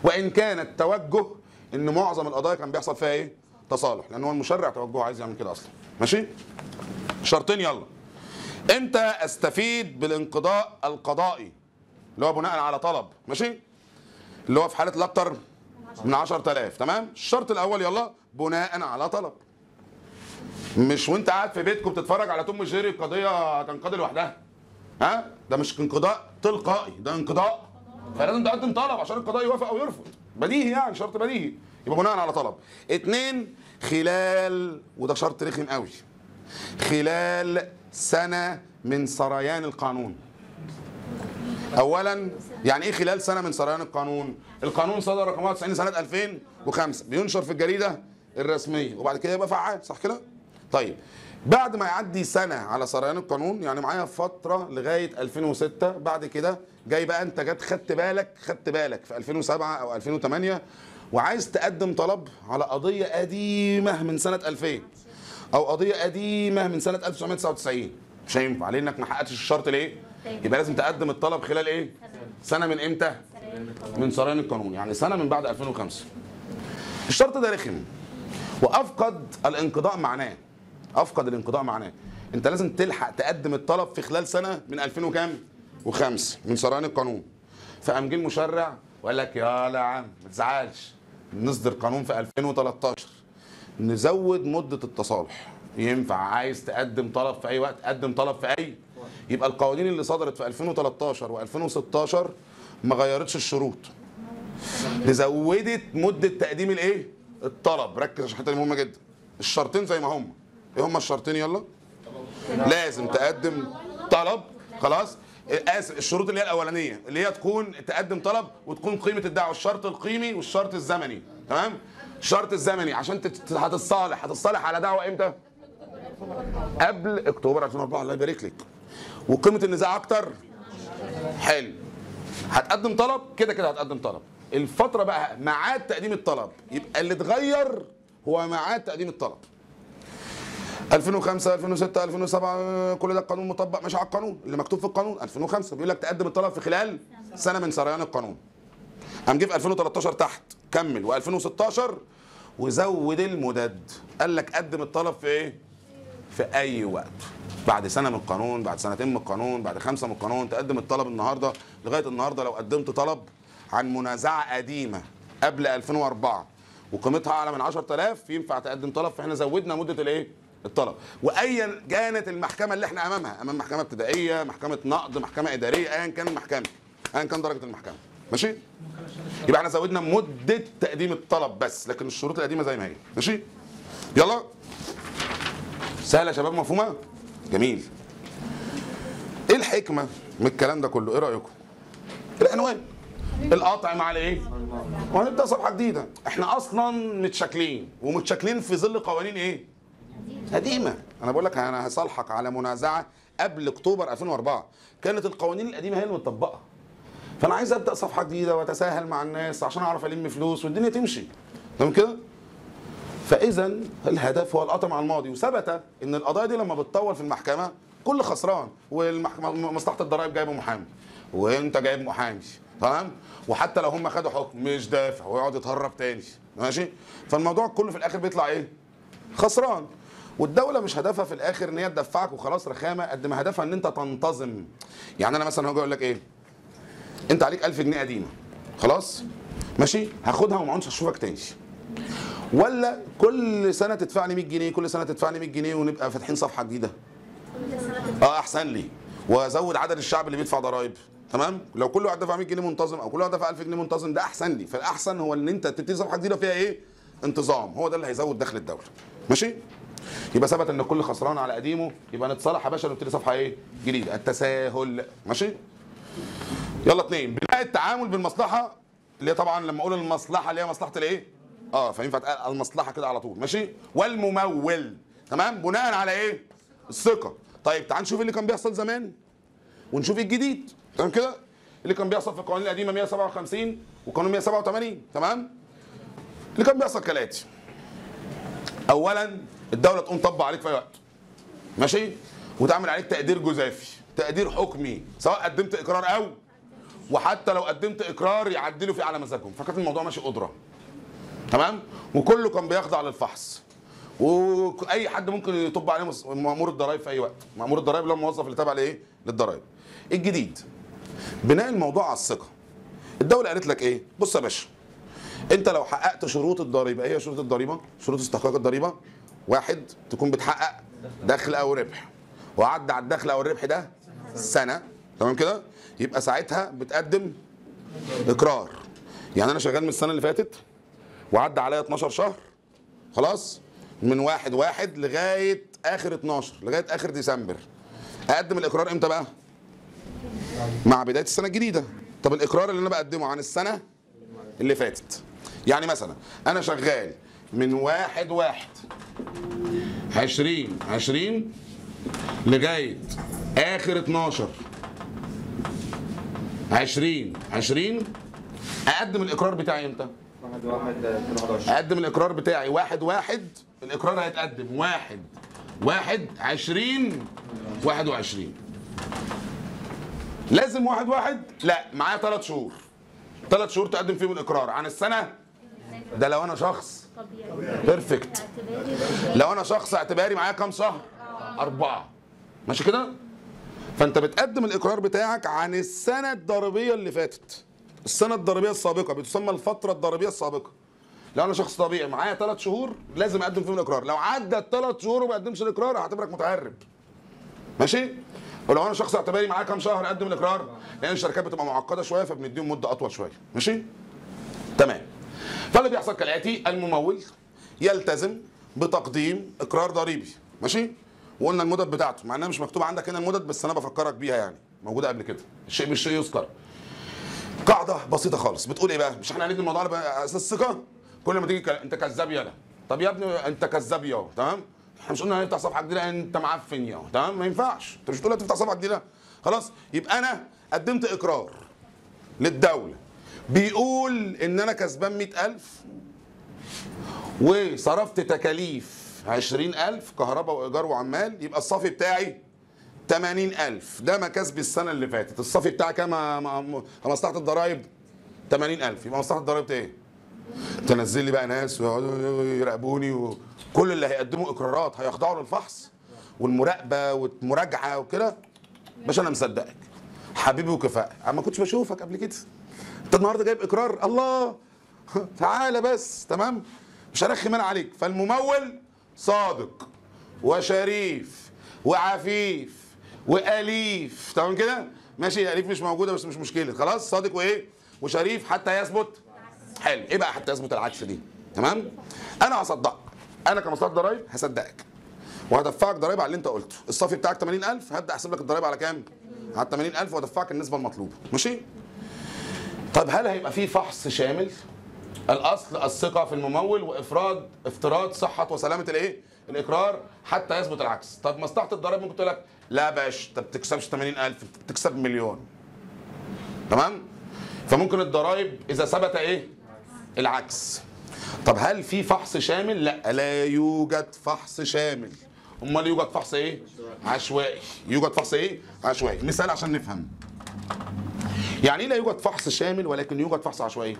وإن كان التوجه إن معظم القضايا كان بيحصل فيها إيه؟ تصالح. لأن هو المشرع توجهه عايز يعمل كده أصلا. ماشي؟ شرطين يلا. إمتى أستفيد بالانقضاء القضائي اللي هو بناء على طلب. ماشي؟ اللي هو في حالة الاكتر من 10000 تمام؟ الشرط الأول يلا بناء على طلب. مش وأنت قاعد في بيتكم بتتفرج على توم جيري القضية هتنقضي لوحدها. ها؟ ده مش انقضاء تلقائي ده انقضاء. فلازم تقدم طلب عشان القضاء يوافق أو يرفض. بديهي يعني شرط بديهي. يبقى بناء على طلب. اتنين خلال وده شرط رخم قوي خلال سنة من سريان القانون. اولا يعني إيه خلال سنة من سريان القانون؟ القانون صدر رقم 91 سنة 2005 بينشر في الجريدة الرسمية. وبعد كده يبقى فعال صح كده؟ طيب بعد ما يعدي سنة على سريان القانون يعني معايا فترة لغاية 2006 بعد كده جاي بقى أنت جت خدت بالك خدت بالك في 2007 أو 2008 وعايز تقدم طلب على قضية قديمة من سنة 2000 أو قضية قديمة من سنة 1999 مش هينفع لأنك ما حققتش الشرط ليه؟ يبقى لازم تقدم الطلب خلال إيه؟ سنة من إمتى؟ من سريان القانون يعني سنة من بعد 2005 الشرط ده رخم وأفقد الانقضاء معناه. أفقد الانقضاء معناه. أنت لازم تلحق تقدم الطلب في خلال سنة من 2000 وكام؟ وخمس من سريان القانون. فقام جه المشرع وقال لك يا لا عم ما تزعلش. نصدر قانون في 2013 نزود مدة التصالح. ينفع؟ عايز تقدم طلب في أي وقت؟ قدم طلب في أي يبقى القوانين اللي صدرت في 2013 و2016 ما غيرتش الشروط. زودت مدة تقديم الإيه؟ الطلب. ركز عشان دي مهمة جدا. الشرطين زي ما هم. إيه هم الشرطين؟ يلا. لازم تقدم طلب. خلاص. آسف. الشروط اللي هي الأولانية اللي هي تكون تقدم طلب وتكون قيمة الدعوة. الشرط القيمي والشرط الزمني. تمام؟ الشرط الزمني. عشان تت- هتتصالح هتتصالح على دعوة إمتى؟ قبل أكتوبر 2004 الله يبارك لك. وقيمة النزاع أكتر. حلو. هتقدم طلب؟ كده كده هتقدم طلب. الفترة بقى ميعاد تقديم الطلب. يبقى اللي اتغير هو ميعاد تقديم الطلب. 2005 2006 2007 كل ده القانون مطبق مش على القانون اللي مكتوب في القانون. 2005 بيقول لك تقدم الطلب في خلال سنة من سريان القانون. قام جه في 2013 تحت. كمل. و2016 وزود المدد. قال لك قدم الطلب في إيه؟ في أي وقت. بعد سنة من القانون بعد سنتين من القانون بعد خمسة من القانون تقدم الطلب النهارده لغاية النهارده لو قدمت طلب عن منازعة قديمة قبل 2004 وقيمتها أعلى من 10000 ينفع تقدم طلب؟ فإحنا زودنا مدة الإيه؟ الطلب. وايا كانت المحكمة اللي إحنا أمامها أمام محكمة ابتدائية محكمة نقض محكمة إدارية ايا كان المحكمة ايا كان درجة المحكمة. ماشي؟ يبقى إحنا زودنا مدة تقديم الطلب بس لكن الشروط القديمة زي ما هي. ماشي؟ يلا. سهلة يا شباب مفهومة؟ جميل. إيه الحكمة من الكلام ده كله؟ إيه رأيكم؟ العنوان. القطع مع الايه وهنبدأ صفحة جديدة. إحنا أصلا متشكلين ومتشكلين في ظل قوانين إيه؟ قديمة. أنا بقول لك أنا هصالحك على منازعة قبل أكتوبر 2004 كانت القوانين القديمة هي اللي متطبقه فأنا عايز أبدأ صفحة جديدة وأتساهل مع الناس عشان أعرف ألم فلوس والدنيا تمشي. تمام كده؟ فاذا الهدف هو القطع مع الماضي وثبت إن القضايا دي لما بتطول في المحكمة كل خسران والمحكمه مصلحه الضرائب جايبة محامي وأنت جايب محامي تمام؟ وحتى لو هم خدوا حكم مش دافع ويقعد يتهرب تاني ماشي؟ فالموضوع كله في الآخر بيطلع إيه؟ خسران. والدولة مش هدفها في الآخر إن هي تدفعك وخلاص رخامة قد ما هدفها إن أنت تنتظم. يعني أنا مثلا هاجي أقول لك إيه؟ أنت عليك 1000 جنيه قديمة خلاص؟ ماشي؟ هاخدها وما أشوفك تاني. ولا كل سنة تدفع لي 100 جنيه كل سنة تدفع لي 100 جنيه ونبقى فاتحين صفحة جديدة. آه أحسن لي. وأزود عدد الشعب اللي بيدفع ضرائب. تمام؟ لو كل واحد دفع 100 جنيه منتظم أو كل واحد دفع 1000 جنيه منتظم ده أحسن لي. فالأحسن هو إن أنت تبتدي صفحة جديدة فيها إيه؟ انتظام. هو ده اللي هيزود دخل الدولة. ماشي؟ يبقى ثبت إن الكل خسران على قديمه يبقى نتصالح يا باشا نبتدي صفحة إيه؟ جديدة. التساهل. ماشي؟ يلا اتنين. بناء التعامل بالمصلحة اللي هي طبعا لما أقول المصلحة اللي هي مصلحة الإيه؟ آه فينفع تقال المصلحة كده على طول ماشي؟ والممول تمام؟ بناء على إيه؟ الثقة. طيب تعال نشوف اللي كان بيحصل زمان ونشوف الجديد تمام كده؟ اللي كان بيحصل في القوانين القديمة 157 وقانون 187 تمام؟ اللي كان بيحصل كالآتي. اولا الدولة تقوم تطبق عليك في أي وقت ماشي؟ وتعمل عليك تقدير جزافي تقدير حكمي سواء قدمت إقرار أو وحتى لو قدمت إقرار يعدلوا فيه على مزاجهم. فكان الموضوع ماشي قدره تمام؟ وكله كان بيخضع للفحص. وأي حد ممكن يطب عليه مأمور الضرائب في أي وقت. مأمور الضرائب اللي هو الموظف اللي تابع لايه للضرائب الجديد. بناء الموضوع على الثقة. الدولة قالت لك إيه؟ بص يا باشا. أنت لو حققت شروط الضريبة إيه هي شروط الضريبة؟ شروط استحقاق الضريبة؟ واحد تكون بتحقق دخل أو ربح. وعدى على الدخل أو الربح ده سنة. تمام كده؟ يبقى ساعتها بتقدم إقرار. يعني أنا شغال من السنة اللي فاتت وعدى عليا 12 شهر. خلاص؟ من واحد واحد لغاية آخر 12 لغاية آخر ديسمبر. أقدم الإقرار إمتى بقى؟ مع بداية السنة الجديدة. طب الإقرار اللي أنا بقدمه عن السنة اللي فاتت. يعني مثلا أنا شغال من واحد واحد عشرين عشرين لغاية آخر 12 عشرين عشرين. أقدم الإقرار بتاعي إمتى؟ واحد واحد 2021 أقدم الإقرار بتاعي واحد واحد الإقرار هيتقدم واحد واحد عشرين واحد وعشرين لازم واحد واحد؟ لا معايا ثلاث شهور ثلاث شهور تقدم فيهم الإقرار عن السنة ده لو أنا شخص بيرفكت لو أنا شخص اعتباري معايا كام شهر اربعه ماشي كده فانت بتقدم الاقرار بتاعك عن السنة الضريبيه اللي فاتت السنة الضريبية السابقة بتسمى الفترة الضريبية السابقة. لو أنا شخص طبيعي معايا ثلاث شهور لازم أقدم فيهم الإقرار. لو عدى الثلاث شهور وما قدمش الإقرار هعتبرك متهرب. ماشي؟ ولو أنا شخص اعتباري معايا كام شهر أقدم الإقرار لأن الشركات بتبقى معقدة شوية فبنديهم مدة أطول شوية. ماشي؟ تمام. فاللي بيحصل كالآتي الممول يلتزم بتقديم إقرار ضريبي. ماشي؟ وقلنا المدد بتاعته مع إنها مش مكتوب عندك هنا المدد بس أنا بفكرك بيها يعني. موجودة قبل كده. الشيء بالشيء يذكر. قاعدة بسيطة خالص. بتقول إيه بقى؟ مش إحنا هندي الموضوع على أساس ثقه كل ما تيجي كلا- أنت كذاب يالا طب يا ابني أنت كذاب يا تمام؟ إحنا مش قلنا هنفتح صفحة جديدة أنت معفن يا تمام؟ ما ينفعش. أنت مش بتقول هتفتح صفحة جديدة؟ خلاص يبقى أنا قدمت إقرار للدولة. بيقول إن أنا كسبان 100000 وصرفت تكاليف 20000 كهرباء وإيجار وعمال يبقى الصافي بتاعي 80000 ده مكاسبي السنة اللي فاتت. الصافي بتاعي كام؟ مصلحة الضرايب 80000 يبقى مصلحة الضرايب إيه؟ تنزل لي بقى ناس ويقعدوا يراقبوني وكل اللي هيقدموا إقرارات هيخضعوا للفحص والمراقبة والمراجعة وكده. باشا أنا مصدقك. حبيبي وكفاءة. أنا ما كنتش بشوفك قبل كده. أنت النهارده جايب إقرار. الله! تعالى بس. تمام؟ مش هرخم أنا عليك. فالممول صادق وشريف وعفيف وأليف. تمام كده؟ ماشي أليف مش موجودة بس مش مشكلة. خلاص صادق وإيه؟ وشريف حتى يثبت. حلو. إيه بقى حتى يثبت العكس دي؟ تمام؟ أنا هصدقك. أنا كمصلحه ضرايب هصدقك. وهدفعك ضرايب على اللي أنت قلته. الصافي بتاعك 80000 هبدأ أحسب لك الضرايب على كام؟ على 80000 وادفعك النسبة المطلوبة. ماشي؟ طب هل هيبقى في فحص شامل؟ الأصل الثقة في الممول وإفراد افتراض صحة وسلامة الإيه؟ الإقرار حتى يثبت العكس. طب مصلحة الضرايب ممكن تقول لك لا باش انت بتكسبش 80000 انت بتكسب مليون. تمام؟ فممكن الضرايب إذا ثبت إيه؟ العكس. طب هل في فحص شامل؟ لا. لا يوجد فحص شامل. أمال يوجد فحص إيه؟ عشوائي. يوجد فحص إيه؟ عشوائي. مثال عشان نفهم. يعني إيه لا يوجد فحص شامل ولكن يوجد فحص عشوائي؟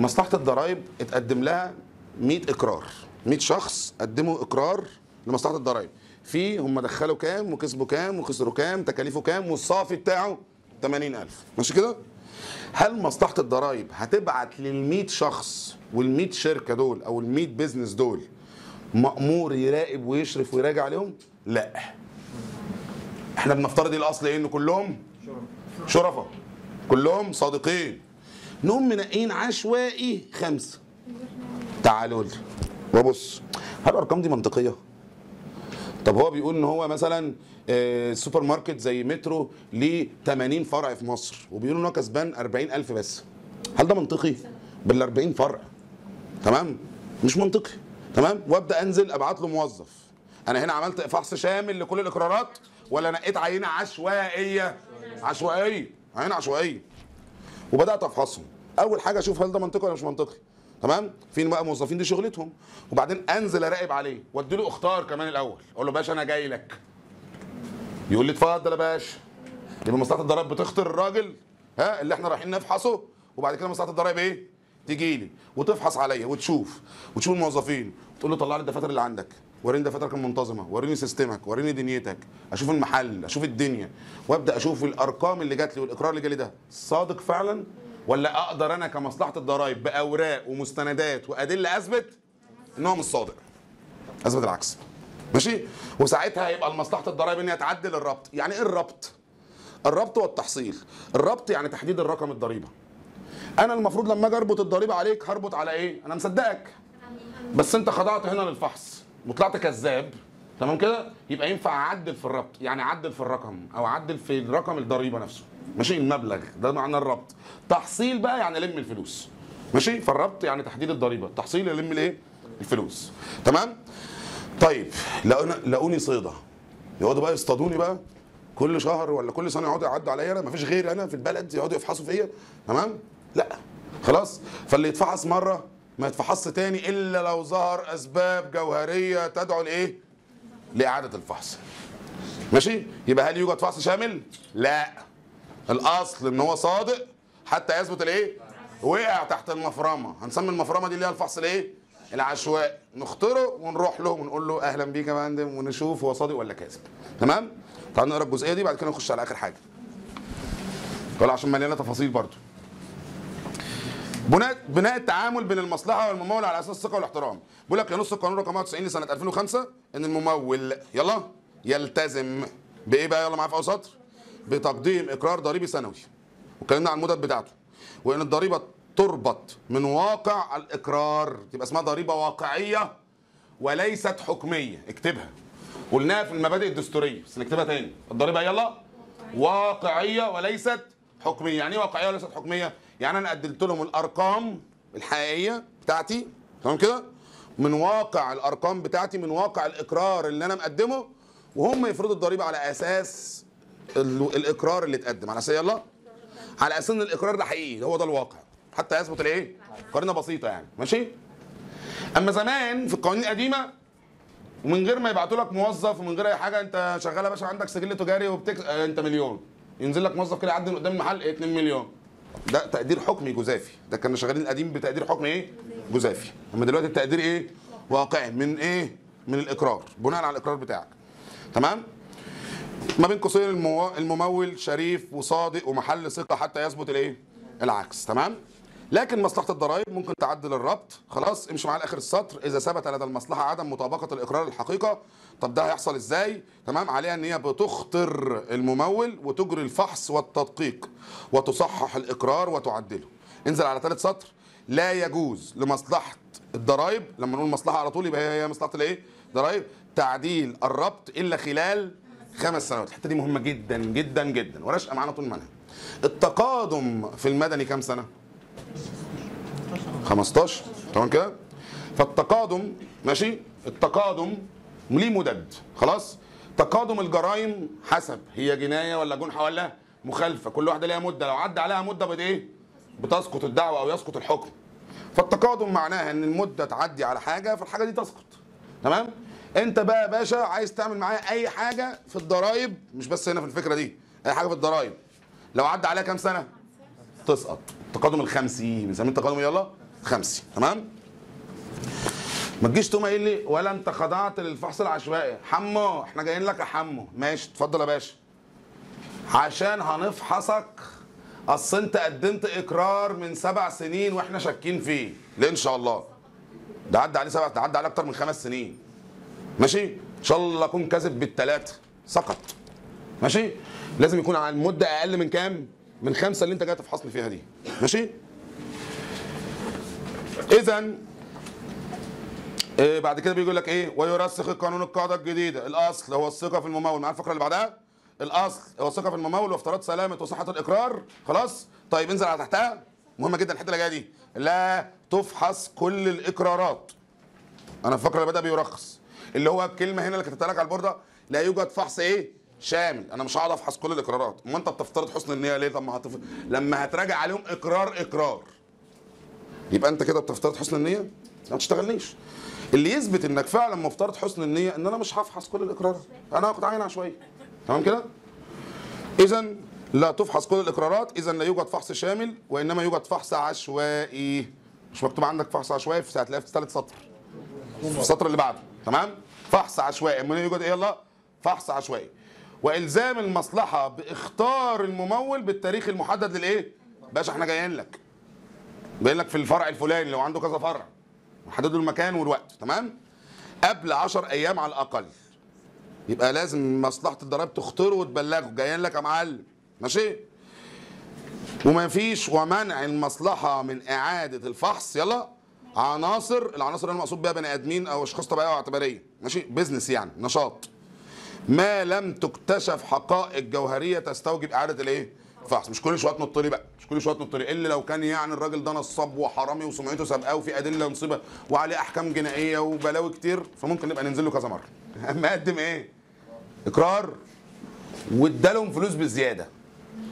مصلحة الضرائب اتقدم لها 100 إقرار. 100 شخص قدموا إقرار لمصلحة الضرائب في هم دخلوا كام وكسبوا كام وخسروا كام تكاليفه كام والصافي بتاعه 80000 ماشي كده؟ هل مصلحة الضرائب هتبعت لل 100 شخص وال 100 شركة دول أو ال 100 بيزنس دول مأمور يراقب ويشرف ويراجع عليهم؟ لا. إحنا بنفترض الأصل إيه؟ إن كلهم شرفاء. كلهم صادقين. نقوم منقين عشوائي خمسة. تعالوا لي. وبص هل الأرقام دي منطقية؟ طب هو بيقول إن هو مثلا آه، سوبر ماركت زي مترو ليه 80 فرع في مصر وبيقولوا إن هو كسبان 40000 بس. هل ده منطقي؟ بال 40 فرع. تمام؟ مش منطقي. تمام؟ وأبدأ أنزل أبعت له موظف. أنا هنا عملت فحص شامل لكل الإقرارات ولا نقيت عينة عشوائية؟ عشوائية. عينة عشوائية. وبدأت أفحصهم. أول حاجة أشوف هل ده منطقي ولا مش منطقي. تمام؟ فين بقى موظفين؟ دي شغلتهم. وبعدين انزل اراقب عليه. وادي له اخطار كمان الأول. أقول له باشا أنا جاي لك. يقول لي اتفضل يا باشا. يبقى مصلحة الضرايب بتختار الراجل ها اللي إحنا رايحين نفحصه. وبعد كده مصلحة الضرايب إيه؟ تيجي لي. وتفحص عليا وتشوف. وتشوف الموظفين. تقول له طلع لي الدفاتر اللي عندك. وريني دفاترك المنتظمه وريني system ك. وريني دنيتك. أشوف المحل. أشوف الدنيا. وأبدأ أشوف الأرقام اللي جات لي والإقرار اللي جالي ده. صادق فعلا؟ ولا أقدر أنا كمصلحة الضرايب بأوراق ومستندات وأدلة أثبت ان هو مش صادق. أثبت العكس. ماشي؟ وساعتها هيبقى لمصلحه الضرايب إن هي تعدل الربط. يعني إيه الربط؟ الربط والتحصيل الربط يعني تحديد الرقم الضريبة. أنا المفروض لما أجي أربط الضريبة عليك هربط على إيه؟ أنا مصدقك. بس أنت خضعت هنا للفحص وطلعت كذاب. تمام كده؟ يبقى ينفع أعدل في الربط. يعني أعدل في الرقم أو أعدل في الرقم الضريبة نفسه. ماشي؟ المبلغ. ده معنى الربط. تحصيل بقى يعني الم الفلوس. ماشي؟ فالربط يعني تحديد الضريبة. التحصيل يلم الايه الفلوس. تمام؟ طيب لقوني صيده يقعدوا بقى يصطادوني بقى. كل شهر ولا كل سنة يقعدوا يعدوا عليا أنا. مفيش غيري أنا في البلد يقعدوا يفحصوا فيا. تمام؟ لا. خلاص. فاللي يتفحص مرة ما يتفحصش تاني إلا لو ظهر أسباب جوهرية تدعو لإيه؟ لإعادة الفحص. ماشي؟ يبقى هل يوجد فحص شامل؟ لا. الأصل إن هو صادق حتى يثبت الإيه؟ وقع تحت المفرمة. هنسمي المفرمة دي اللي هي الفحص الإيه؟ العشوائي نختاره ونروح له ونقول له أهلا بيك يا فندم ونشوف هو صادق ولا كاذب. تمام؟ تعال نقرأ الجزئية دي بعد كده نخش على آخر حاجة. ولا عشان مليانة تفاصيل برضو. بناء بناء التعامل بين المصلحة والممول على أساس الثقة والاحترام. بيقول لك ينص القانون رقم 91 لسنة 2005 إن الممول يلا يلتزم. بإيه بقى؟ يلا معايا في اول سطر بتقديم إقرار ضريبي سنوي. واتكلمنا عن المدد بتاعته. وإن الضريبة تربط من واقع الإقرار تبقى اسمها ضريبة واقعية وليست حكمية. اكتبها. قلناها في المبادئ الدستورية بس نكتبها تاني. الضريبة يلا. واقعية وليست حكمية. يعني إيه واقعية وليست حكمية؟ يعني أنا قدمت لهم الأرقام الحقيقية بتاعتي تمام كده؟ من واقع الأرقام بتاعتي من واقع الإقرار اللي أنا مقدمه وهم يفرضوا الضريبة على أساس الإقرار اللي اتقدم على أساس يلا على أساس إن الإقرار ده حقيقي هو ده الواقع. حتى يثبت الإيه؟ قرينة بسيطة يعني. ماشي؟ أما زمان في القوانين القديمة ومن غير ما يبعتوا لك موظف ومن غير أي حاجة أنت شغال يا باشا عندك سجل تجاري وبتك آه، أنت مليون. ينزل لك موظف كده يعدي من قدام المحل إيه، 2 مليون. ده تقدير حكمي جزافي. ده كنا شغالين القديم بتقدير حكمي إيه؟ جزافي. أما دلوقتي التقدير إيه؟ واقعي من إيه؟ من الإقرار. بناء على الإقرار بتاعك. تمام؟ ما بين قوسين المو- الممول شريف وصادق ومحل ثقة حتى يثبت الإيه؟ العكس تمام؟ لكن مصلحة الضرائب ممكن تعدل الربط. خلاص امشي معاه لآخر السطر. إذا ثبت لدى المصلحة عدم مطابقة الإقرار للحقيقه طب ده هيحصل إزاي؟ تمام؟ عليها إن هي بتخطر الممول وتجري الفحص والتدقيق وتصحح الإقرار وتعدله. انزل على ثالث سطر. لا يجوز لمصلحة الضرائب لما نقول مصلحة على طول يبقى هي مصلحة الإيه؟ ضرائب تعديل الربط إلا خلال خمس سنوات. الحتة دي مهمة جدا جدا جدا. ورشقة معانا طول المنهج. التقادم في المدني كام سنة؟ 15 تمام كده؟ فالتقادم ماشي؟ التقادم ليه مدد. خلاص؟ تقادم الجرائم حسب. هي جناية ولا جنحة ولا مخالفة. كل واحدة ليها مدة. لو عدى عليها مدة بت إيه؟ بتسقط الدعوة أو يسقط الحكم. فالتقادم معناها إن المدة تعدي على حاجة فالحاجة دي تسقط. تمام؟ انت بقى يا باشا عايز تعمل معايا اي حاجة في الضرايب مش بس هنا في الفكرة دي اي حاجة في الضرايب. لو عدى عليها كام سنة؟ تسقط. التقادم الخمسي بنسميه التقادم يلا؟ خمسي تمام؟ ما تجيش تقوم قايل لي ولا انت خضعت للفحص العشوائي. حمو إحنا جايين لك يا حمو. ماشي اتفضل يا باشا. عشان هنفحصك اصل انت قدمت اقرار من سبع سنين وإحنا شاكين فيه. ليه إن شاء الله؟ ده عدى عليه سبع ده عدى عليه أكتر من خمس سنين. ماشي؟ إن شاء الله أكون كاذب بالثلاثه سقط. ماشي؟ لازم يكون على المدة أقل من كام؟ من خمسة اللي أنت جاي تفحصني فيها دي. ماشي؟ اذا إيه بعد كده بيقول لك إيه؟ ويرسخ القانون القاعدة الجديدة. الأصل هو الثقة في الممول. مع الفقرة اللي بعدها؟ الأصل هو الثقة في الممول وافتراض سلامة وصحة الإقرار. خلاص؟ طيب انزل على تحتها. مهمة جدا الحتة اللي جاية دي. لا تفحص كل الإقرارات. أنا الفقرة اللي بدا بيرخص. اللي هو الكلمة هنا اللي كتبتها لك على البوردة لا يوجد فحص إيه؟ شامل. أنا مش هقعد أفحص كل الإقرارات. ما أنت بتفترض حسن النية ليه؟ لما هتف... لما هتراجع عليهم إقرار إقرار. يبقى أنت كده بتفترض حسن النية؟ ما تشتغلنيش. اللي يثبت إنك فعلا مفترض حسن النية إن أنا مش هفحص كل الإقرارات. أنا هاخد عين عشوائية. تمام كده؟ اذا لا تفحص كل الإقرارات. اذا لا يوجد فحص شامل وإنما يوجد فحص عشوائي. مش مكتوب عندك فحص عشوائي في هتلاقيه في ثالث سطر في السطر اللي بعده. تمام؟ فحص عشوائي. من يوجد إيه يلا فحص عشوائي. وإلزام المصلحة باختار الممول بالتاريخ المحدد للإيه؟ باشا إحنا جايين لك. جايين لك في الفرع الفلاني لو عنده كذا فرع. محددوا المكان والوقت تمام؟ قبل 10 أيام على الأقل. يبقى لازم مصلحة الضرائب تختاره وتبلغه. جايين لك يا معلم. ماشي؟ وما فيش ومنع المصلحة من إعادة الفحص. يلا. عناصر العناصر اللي المقصود بها بني آدمين أو أشخاص طبيعية واعتبارية. ماشي؟ بيزنس يعني نشاط. ما لم تكتشف حقائق جوهرية تستوجب إعادة الإيه؟ فحص. مش كل شوية تنط بقى مش كل شوية تنط لي. إلا لو كان يعني الراجل ده نصاب وحرامي وسمعته سابقاه وفي أدلة نصيبه وعليه أحكام جنائية وبلاوي كتير فممكن نبقى ننزل له كذا مرة. اما قدم إيه؟ إقرار. وادالهم فلوس بزيادة.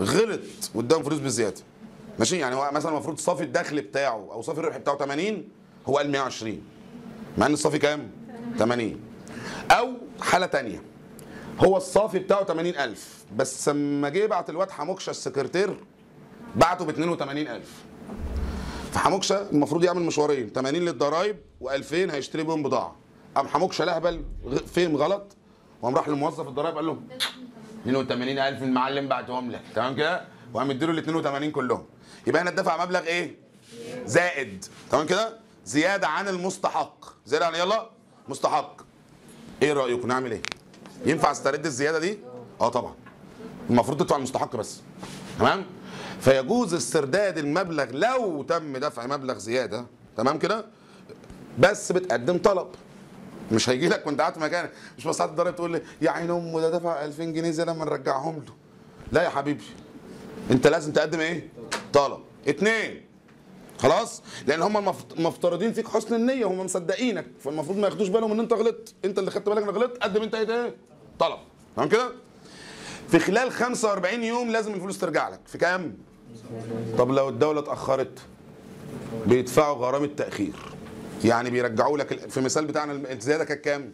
غلط. واداهم فلوس بزيادة. ماشي؟ يعني هو مثلا المفروض صافي الدخل بتاعه أو صافي الربح بتاعه 80 هو قال 120 مع إن الصافي كام؟ 80 أو حالة تانية. هو الصافي بتاعه 80000 بس لما جه بعت الواد حموكشه السكرتير بعته ب 82000 فحموكشه المفروض يعمل مشوارين. 80 للضرايب و2000 هيشتري بيهم بضاعة. قام حموكشه لهبل فهم غلط؟ وقام راح لموظف الضرايب قال له 82000 المعلم بعتهم لك. تمام كده؟ وقام مديله ال 82 كلهم. يبقى هنا اتدفع مبلغ إيه؟ زائد. تمام كده؟ زيادة عن المستحق. زيادة عن يلا؟ مستحق. إيه رأيكم؟ نعمل إيه؟ ينفع استرد الزيادة دي؟ آه طبعا. المفروض تدفع المستحق بس. تمام؟ فيجوز استرداد المبلغ لو تم دفع مبلغ زيادة. تمام كده؟ بس بتقدم طلب. مش هيجي لك وانت قاعد في مكانك مش مصلحة الضرايب تقول لي يا عين أمه ده دفع 2000 جنيه زيادة ما نرجعهم له. لا يا حبيبي. انت لازم تقدم إيه؟ طلب. اتنين. خلاص؟ لأن هم مفترضين فيك حسن النية هم مصدقينك فالمفروض ما ياخدوش بالهم إن أنت غلطت. أنت اللي خدت بالك إنك غلطت قدم أنت إيه طلب. تمام كده؟ في خلال 45 يوم لازم الفلوس ترجع لك. في كام؟ طب لو الدولة اتأخرت بيدفعوا غرامة تأخير. يعني بيرجعوا لك في المثال بتاعنا الزيادة كانت كام؟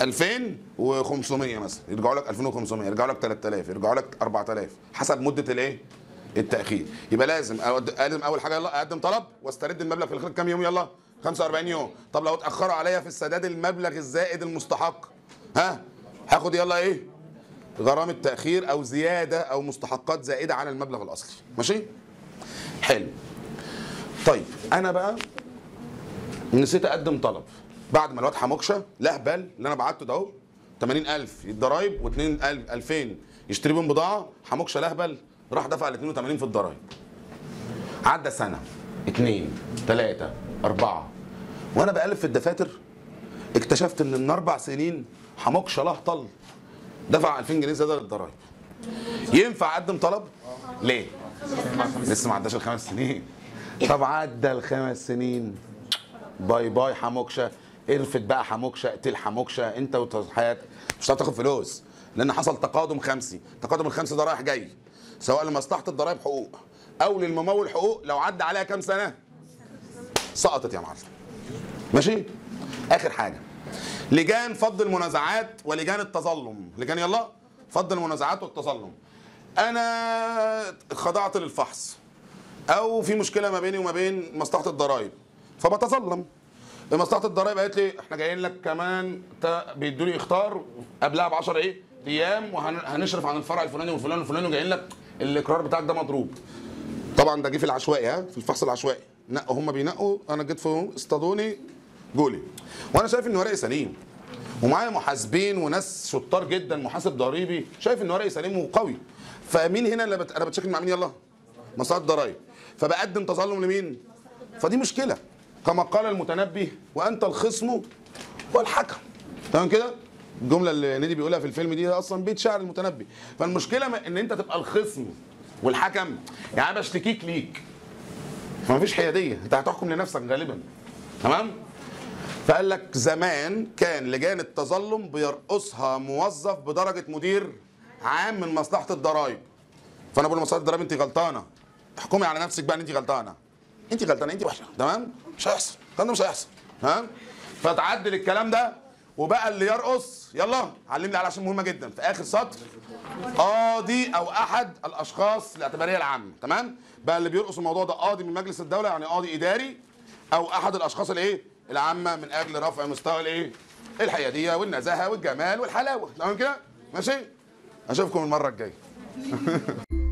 2500 مثلا. يرجعوا لك 2500 يرجعوا لك 3000 يرجعوا لك 4000 حسب مدة الإيه؟ التأخير. يبقى لازم لازم أول حاجة يلا أقدم طلب واسترد المبلغ في خلال كام يوم؟ يلا 45 يوم. طب لو اتأخروا عليا في السداد المبلغ الزائد المستحق ها؟ هاخد يلا إيه؟ غرامة تأخير أو زيادة أو مستحقات زائدة عن المبلغ الأصلي. ماشي؟ حلو. طيب أنا بقى نسيت أقدم طلب. بعد ما الواد حموكشه لهبل اللي أنا بعته ده أهو 80000 الضرايب و2 2000 يشتري بهم بضاعة حموكشه لهبل راح دفع ال 82 في الضرايب. عدى سنة اتنين تلاتة أربعة. وأنا بقلب في الدفاتر اكتشفت إن من أربع سنين حموكشه لهطل دفع 2000 جنيه زيادة للضرايب. ينفع أقدم طلب؟ ليه؟ لسه ما عداش الخمس سنين. طب عدى الخمس سنين. bye bye حموكشه ارفد بقى حموكشه اقتل حموكشه انت وحياتك مش هتعرف تاخد فلوس. لأن حصل تقادم خمسي. تقادم الخمسي ده رايح جاي. سواء لمصلحة الضرائب حقوق أو للممول حقوق لو عدى عليها كام سنة؟ سقطت يا معلم. ماشي؟ آخر حاجة. لجان فض المنازعات ولجان التظلم. لجان يلا؟ فض المنازعات والتظلم. أنا خضعت للفحص أو في مشكلة ما بيني وما بين مصلحة الضرائب فبتظلم. مصلحة الضرائب قالت لي إحنا جايين لك كمان بيدوني اختار قبلها ب 10 إيه؟ أيام وهنشرف عن الفرع الفلاني والفلاني والفلاني وجايين لك الاقرار بتاعك ده مضروب. طبعا ده جه في العشوائي ها في الفحص العشوائي. نقوا هم بينقوا أنا جيت فيهم اصطادوني جولي. وأنا شايف إن ورقي سليم. ومعايا محاسبين وناس شطار جدا محاسب ضريبي شايف إن ورقي سليم وقوي. فمين هنا اللي بت... أنا بتشكل مع مين؟ يلا. مصلحه الضرايب فبقدم تظلم لمين؟ فدي مشكلة. كما قال المتنبي وأنت الخصم والحكم. تمام كده؟ الجملة اللي نيدي بيقولها في الفيلم دي أصلا بيت شعر المتنبي. فالمشكلة إن أنت تبقى الخصم والحكم. يعني أنا بشتكيك ليك. فما فيش حيادية. أنت هتحكم لنفسك غالبا. تمام؟ فقال لك زمان كان لجان التظلم بيرقصها موظف بدرجة مدير عام من مصلحة الضرائب فأنا بقول لمصلحة الضرائب انت غلطانة. احكمي على نفسك بقى إن انت غلطانة. انت غلطانة انت وحشة. تمام؟ مش هيحصل. ده مش هيحصل. تمام؟ فتعدل الكلام ده. وبقى اللي يرقص يلا علمني على عشان مهمة جدا. في آخر سطر قاضي أو أحد الأشخاص الاعتبارية العامة تمام؟ بقى اللي بيرقص الموضوع ده قاضي من مجلس الدولة يعني قاضي إداري أو أحد الأشخاص الإيه؟ العامة من أجل رفع مستوى الإيه؟ الحيادية والنزاهة والجمال والحلاوة. تمام كده؟ ماشي؟ أشوفكم المرة الجاية.